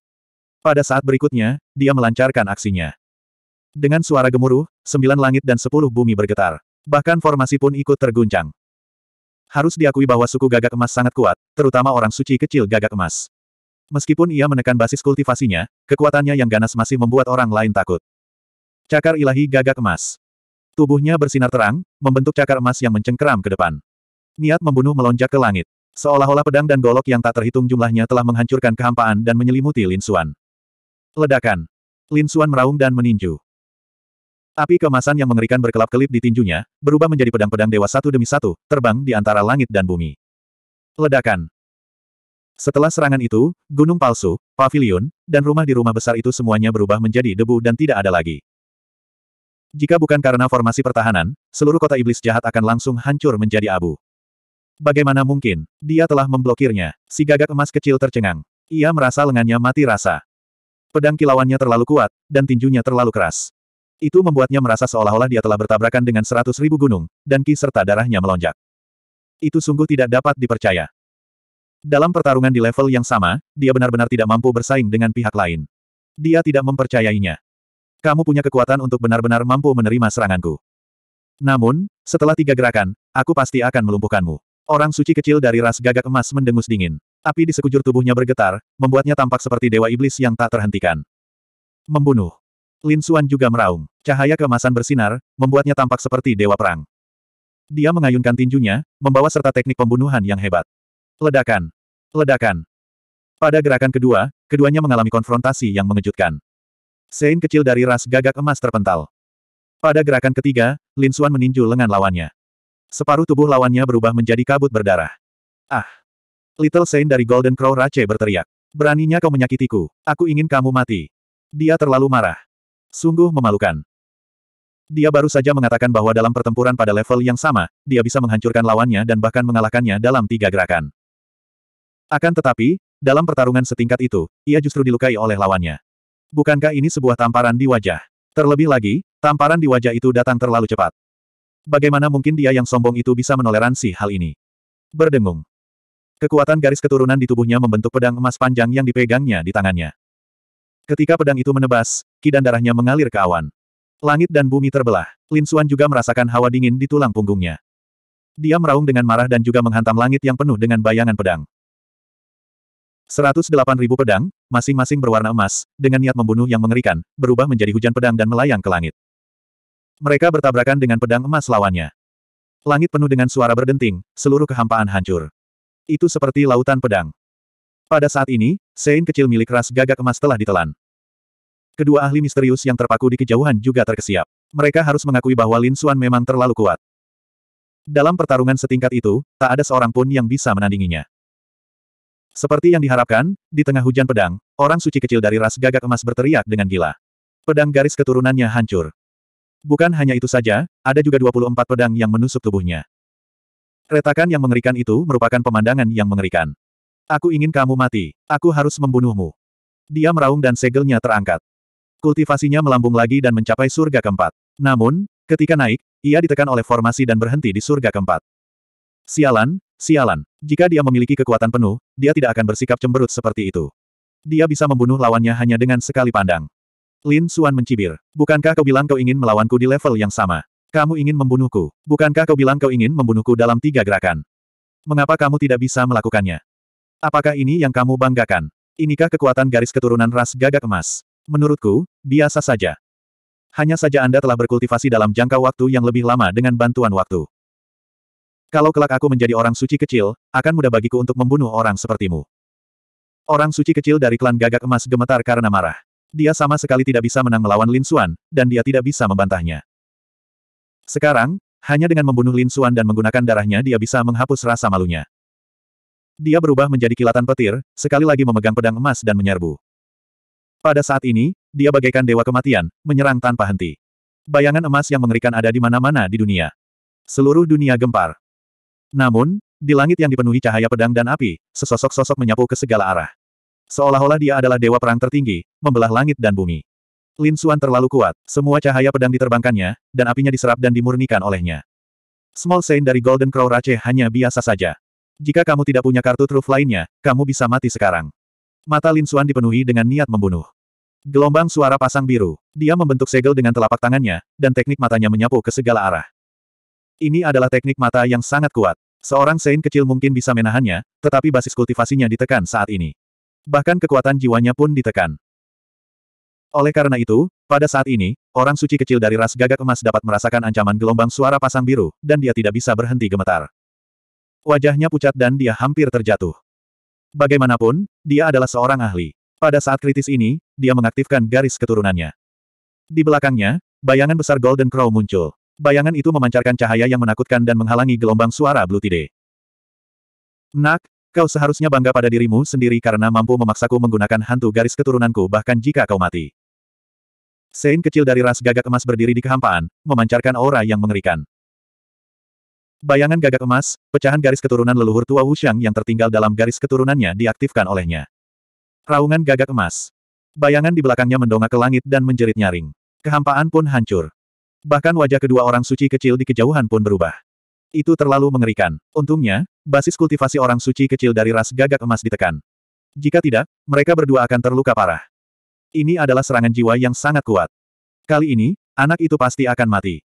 Pada saat berikutnya, dia melancarkan aksinya. Dengan suara gemuruh, sembilan langit dan sepuluh bumi bergetar. Bahkan formasi pun ikut terguncang. Harus diakui bahwa suku gagak emas sangat kuat, terutama orang suci kecil gagak emas. Meskipun ia menekan basis kultivasinya, kekuatannya yang ganas masih membuat orang lain takut. Cakar ilahi gagak emas. Tubuhnya bersinar terang, membentuk cakar emas yang mencengkeram ke depan. Niat membunuh melonjak ke langit. Seolah-olah pedang dan golok yang tak terhitung jumlahnya telah menghancurkan kehampaan dan menyelimuti Lin Xuan. Ledakan. Lin Xuan meraung dan meninju. Api kemasan yang mengerikan berkelap-kelip di tinjunya, berubah menjadi pedang-pedang dewa satu demi satu, terbang di antara langit dan bumi. Ledakan. Setelah serangan itu, gunung palsu, pavilion, dan rumah di rumah besar itu semuanya berubah menjadi debu dan tidak ada lagi. Jika bukan karena formasi pertahanan, seluruh kota iblis jahat akan langsung hancur menjadi abu. Bagaimana mungkin? Dia telah memblokirnya. Si gagak emas kecil tercengang. Ia merasa lengannya mati rasa. Pedang kilauannya terlalu kuat, dan tinjunya terlalu keras. Itu membuatnya merasa seolah-olah dia telah bertabrakan dengan seratus ribu gunung, dan ki serta darahnya melonjak. Itu sungguh tidak dapat dipercaya. Dalam pertarungan di level yang sama, dia benar-benar tidak mampu bersaing dengan pihak lain. Dia tidak mempercayainya. Kamu punya kekuatan untuk benar-benar mampu menerima seranganku. Namun, setelah tiga gerakan, aku pasti akan melumpuhkanmu. Orang suci kecil dari ras gagak emas mendengus dingin. Api di sekujur tubuhnya bergetar, membuatnya tampak seperti dewa iblis yang tak terhentikan. Membunuh. Lin Xuan juga meraung. Cahaya keemasan bersinar, membuatnya tampak seperti dewa perang. Dia mengayunkan tinjunya, membawa serta teknik pembunuhan yang hebat. Ledakan. Ledakan. Pada gerakan kedua, keduanya mengalami konfrontasi yang mengejutkan. Sein kecil dari ras gagak emas terpental. Pada gerakan ketiga, Lin Xuan meninju lengan lawannya. Separuh tubuh lawannya berubah menjadi kabut berdarah. Ah! Little Saint dari Golden Crow Rache berteriak. Beraninya kau menyakitiku. Aku ingin kamu mati. Dia terlalu marah. Sungguh memalukan. Dia baru saja mengatakan bahwa dalam pertempuran pada level yang sama, dia bisa menghancurkan lawannya dan bahkan mengalahkannya dalam tiga gerakan. Akan tetapi, dalam pertarungan setingkat itu, ia justru dilukai oleh lawannya. Bukankah ini sebuah tamparan di wajah? Terlebih lagi, tamparan di wajah itu datang terlalu cepat. Bagaimana mungkin dia yang sombong itu bisa menoleransi hal ini? Berdengung. Kekuatan garis keturunan di tubuhnya membentuk pedang emas panjang yang dipegangnya di tangannya. Ketika pedang itu menebas, ki dan darahnya mengalir ke awan. Langit dan bumi terbelah. Lin Xuan juga merasakan hawa dingin di tulang punggungnya. Dia meraung dengan marah dan juga menghantam langit yang penuh dengan bayangan pedang. 108 ribu pedang, masing-masing berwarna emas, dengan niat membunuh yang mengerikan, berubah menjadi hujan pedang dan melayang ke langit. Mereka bertabrakan dengan pedang emas lawannya. Langit penuh dengan suara berdenting, seluruh kehampaan hancur. Itu seperti lautan pedang. Pada saat ini, Sein kecil milik ras gagak emas telah ditelan. Kedua ahli misterius yang terpaku di kejauhan juga terkesiap. Mereka harus mengakui bahwa Lin Xuan memang terlalu kuat. Dalam pertarungan setingkat itu, tak ada seorang pun yang bisa menandinginya. Seperti yang diharapkan, di tengah hujan pedang, orang suci kecil dari ras gagak emas berteriak dengan gila. Pedang garis keturunannya hancur. Bukan hanya itu saja, ada juga 24 pedang yang menusuk tubuhnya. Retakan yang mengerikan itu merupakan pemandangan yang mengerikan. Aku ingin kamu mati. Aku harus membunuhmu. Dia meraung dan segelnya terangkat. Kultivasinya melambung lagi dan mencapai surga keempat. Namun, ketika naik, ia ditekan oleh formasi dan berhenti di surga keempat. Sialan, sialan. Jika dia memiliki kekuatan penuh, dia tidak akan bersikap cemberut seperti itu. Dia bisa membunuh lawannya hanya dengan sekali pandang. Lin Xuan mencibir. Bukankah kau bilang kau ingin melawanku di level yang sama? Kamu ingin membunuhku. Bukankah kau bilang kau ingin membunuhku dalam tiga gerakan? Mengapa kamu tidak bisa melakukannya? Apakah ini yang kamu banggakan? Inikah kekuatan garis keturunan ras gagak emas? Menurutku, biasa saja. Hanya saja Anda telah berkultivasi dalam jangka waktu yang lebih lama dengan bantuan waktu. Kalau kelak aku menjadi orang suci kecil, akan mudah bagiku untuk membunuh orang sepertimu. Orang suci kecil dari klan gagak emas gemetar karena marah. Dia sama sekali tidak bisa menang melawan Lin Xuan, dan dia tidak bisa membantahnya. Sekarang, hanya dengan membunuh Lin Xuan dan menggunakan darahnya dia bisa menghapus rasa malunya. Dia berubah menjadi kilatan petir, sekali lagi memegang pedang emas dan menyerbu. Pada saat ini, dia bagaikan dewa kematian, menyerang tanpa henti. Bayangan emas yang mengerikan ada di mana-mana di dunia. Seluruh dunia gempar. Namun, di langit yang dipenuhi cahaya pedang dan api, sesosok sosok menyapu ke segala arah. Seolah-olah dia adalah dewa perang tertinggi, membelah langit dan bumi. Lin Xuan terlalu kuat, semua cahaya pedang diterbangkannya, dan apinya diserap dan dimurnikan olehnya. Small Saint dari Golden Crow Rache hanya biasa saja. Jika kamu tidak punya kartu truf lainnya, kamu bisa mati sekarang. Mata Lin Xuan dipenuhi dengan niat membunuh. Gelombang suara pasang biru. Dia membentuk segel dengan telapak tangannya, dan teknik matanya menyapu ke segala arah. Ini adalah teknik mata yang sangat kuat. Seorang Saint kecil mungkin bisa menahannya, tetapi basis kultivasinya ditekan saat ini. Bahkan kekuatan jiwanya pun ditekan. Oleh karena itu, pada saat ini, orang suci kecil dari ras gagak emas dapat merasakan ancaman gelombang suara pasang biru, dan dia tidak bisa berhenti gemetar. Wajahnya pucat dan dia hampir terjatuh. Bagaimanapun, dia adalah seorang ahli. Pada saat kritis ini, dia mengaktifkan garis keturunannya. Di belakangnya, bayangan besar Golden Crow muncul. Bayangan itu memancarkan cahaya yang menakutkan dan menghalangi gelombang suara Blue Tide. Nak, Kau seharusnya bangga pada dirimu sendiri karena mampu memaksaku menggunakan hantu garis keturunanku bahkan jika kau mati. Sein kecil dari ras gagak emas berdiri di kehampaan, memancarkan aura yang mengerikan. Bayangan gagak emas, pecahan garis keturunan leluhur tua Wuxiang yang tertinggal dalam garis keturunannya diaktifkan olehnya. Raungan gagak emas. Bayangan di belakangnya mendongak ke langit dan menjerit nyaring. Kehampaan pun hancur. Bahkan wajah kedua orang suci kecil di kejauhan pun berubah. Itu terlalu mengerikan. Untungnya, basis kultivasi orang suci kecil dari ras gagak emas ditekan. Jika tidak, mereka berdua akan terluka parah. Ini adalah serangan jiwa yang sangat kuat. Kali ini, anak itu pasti akan mati.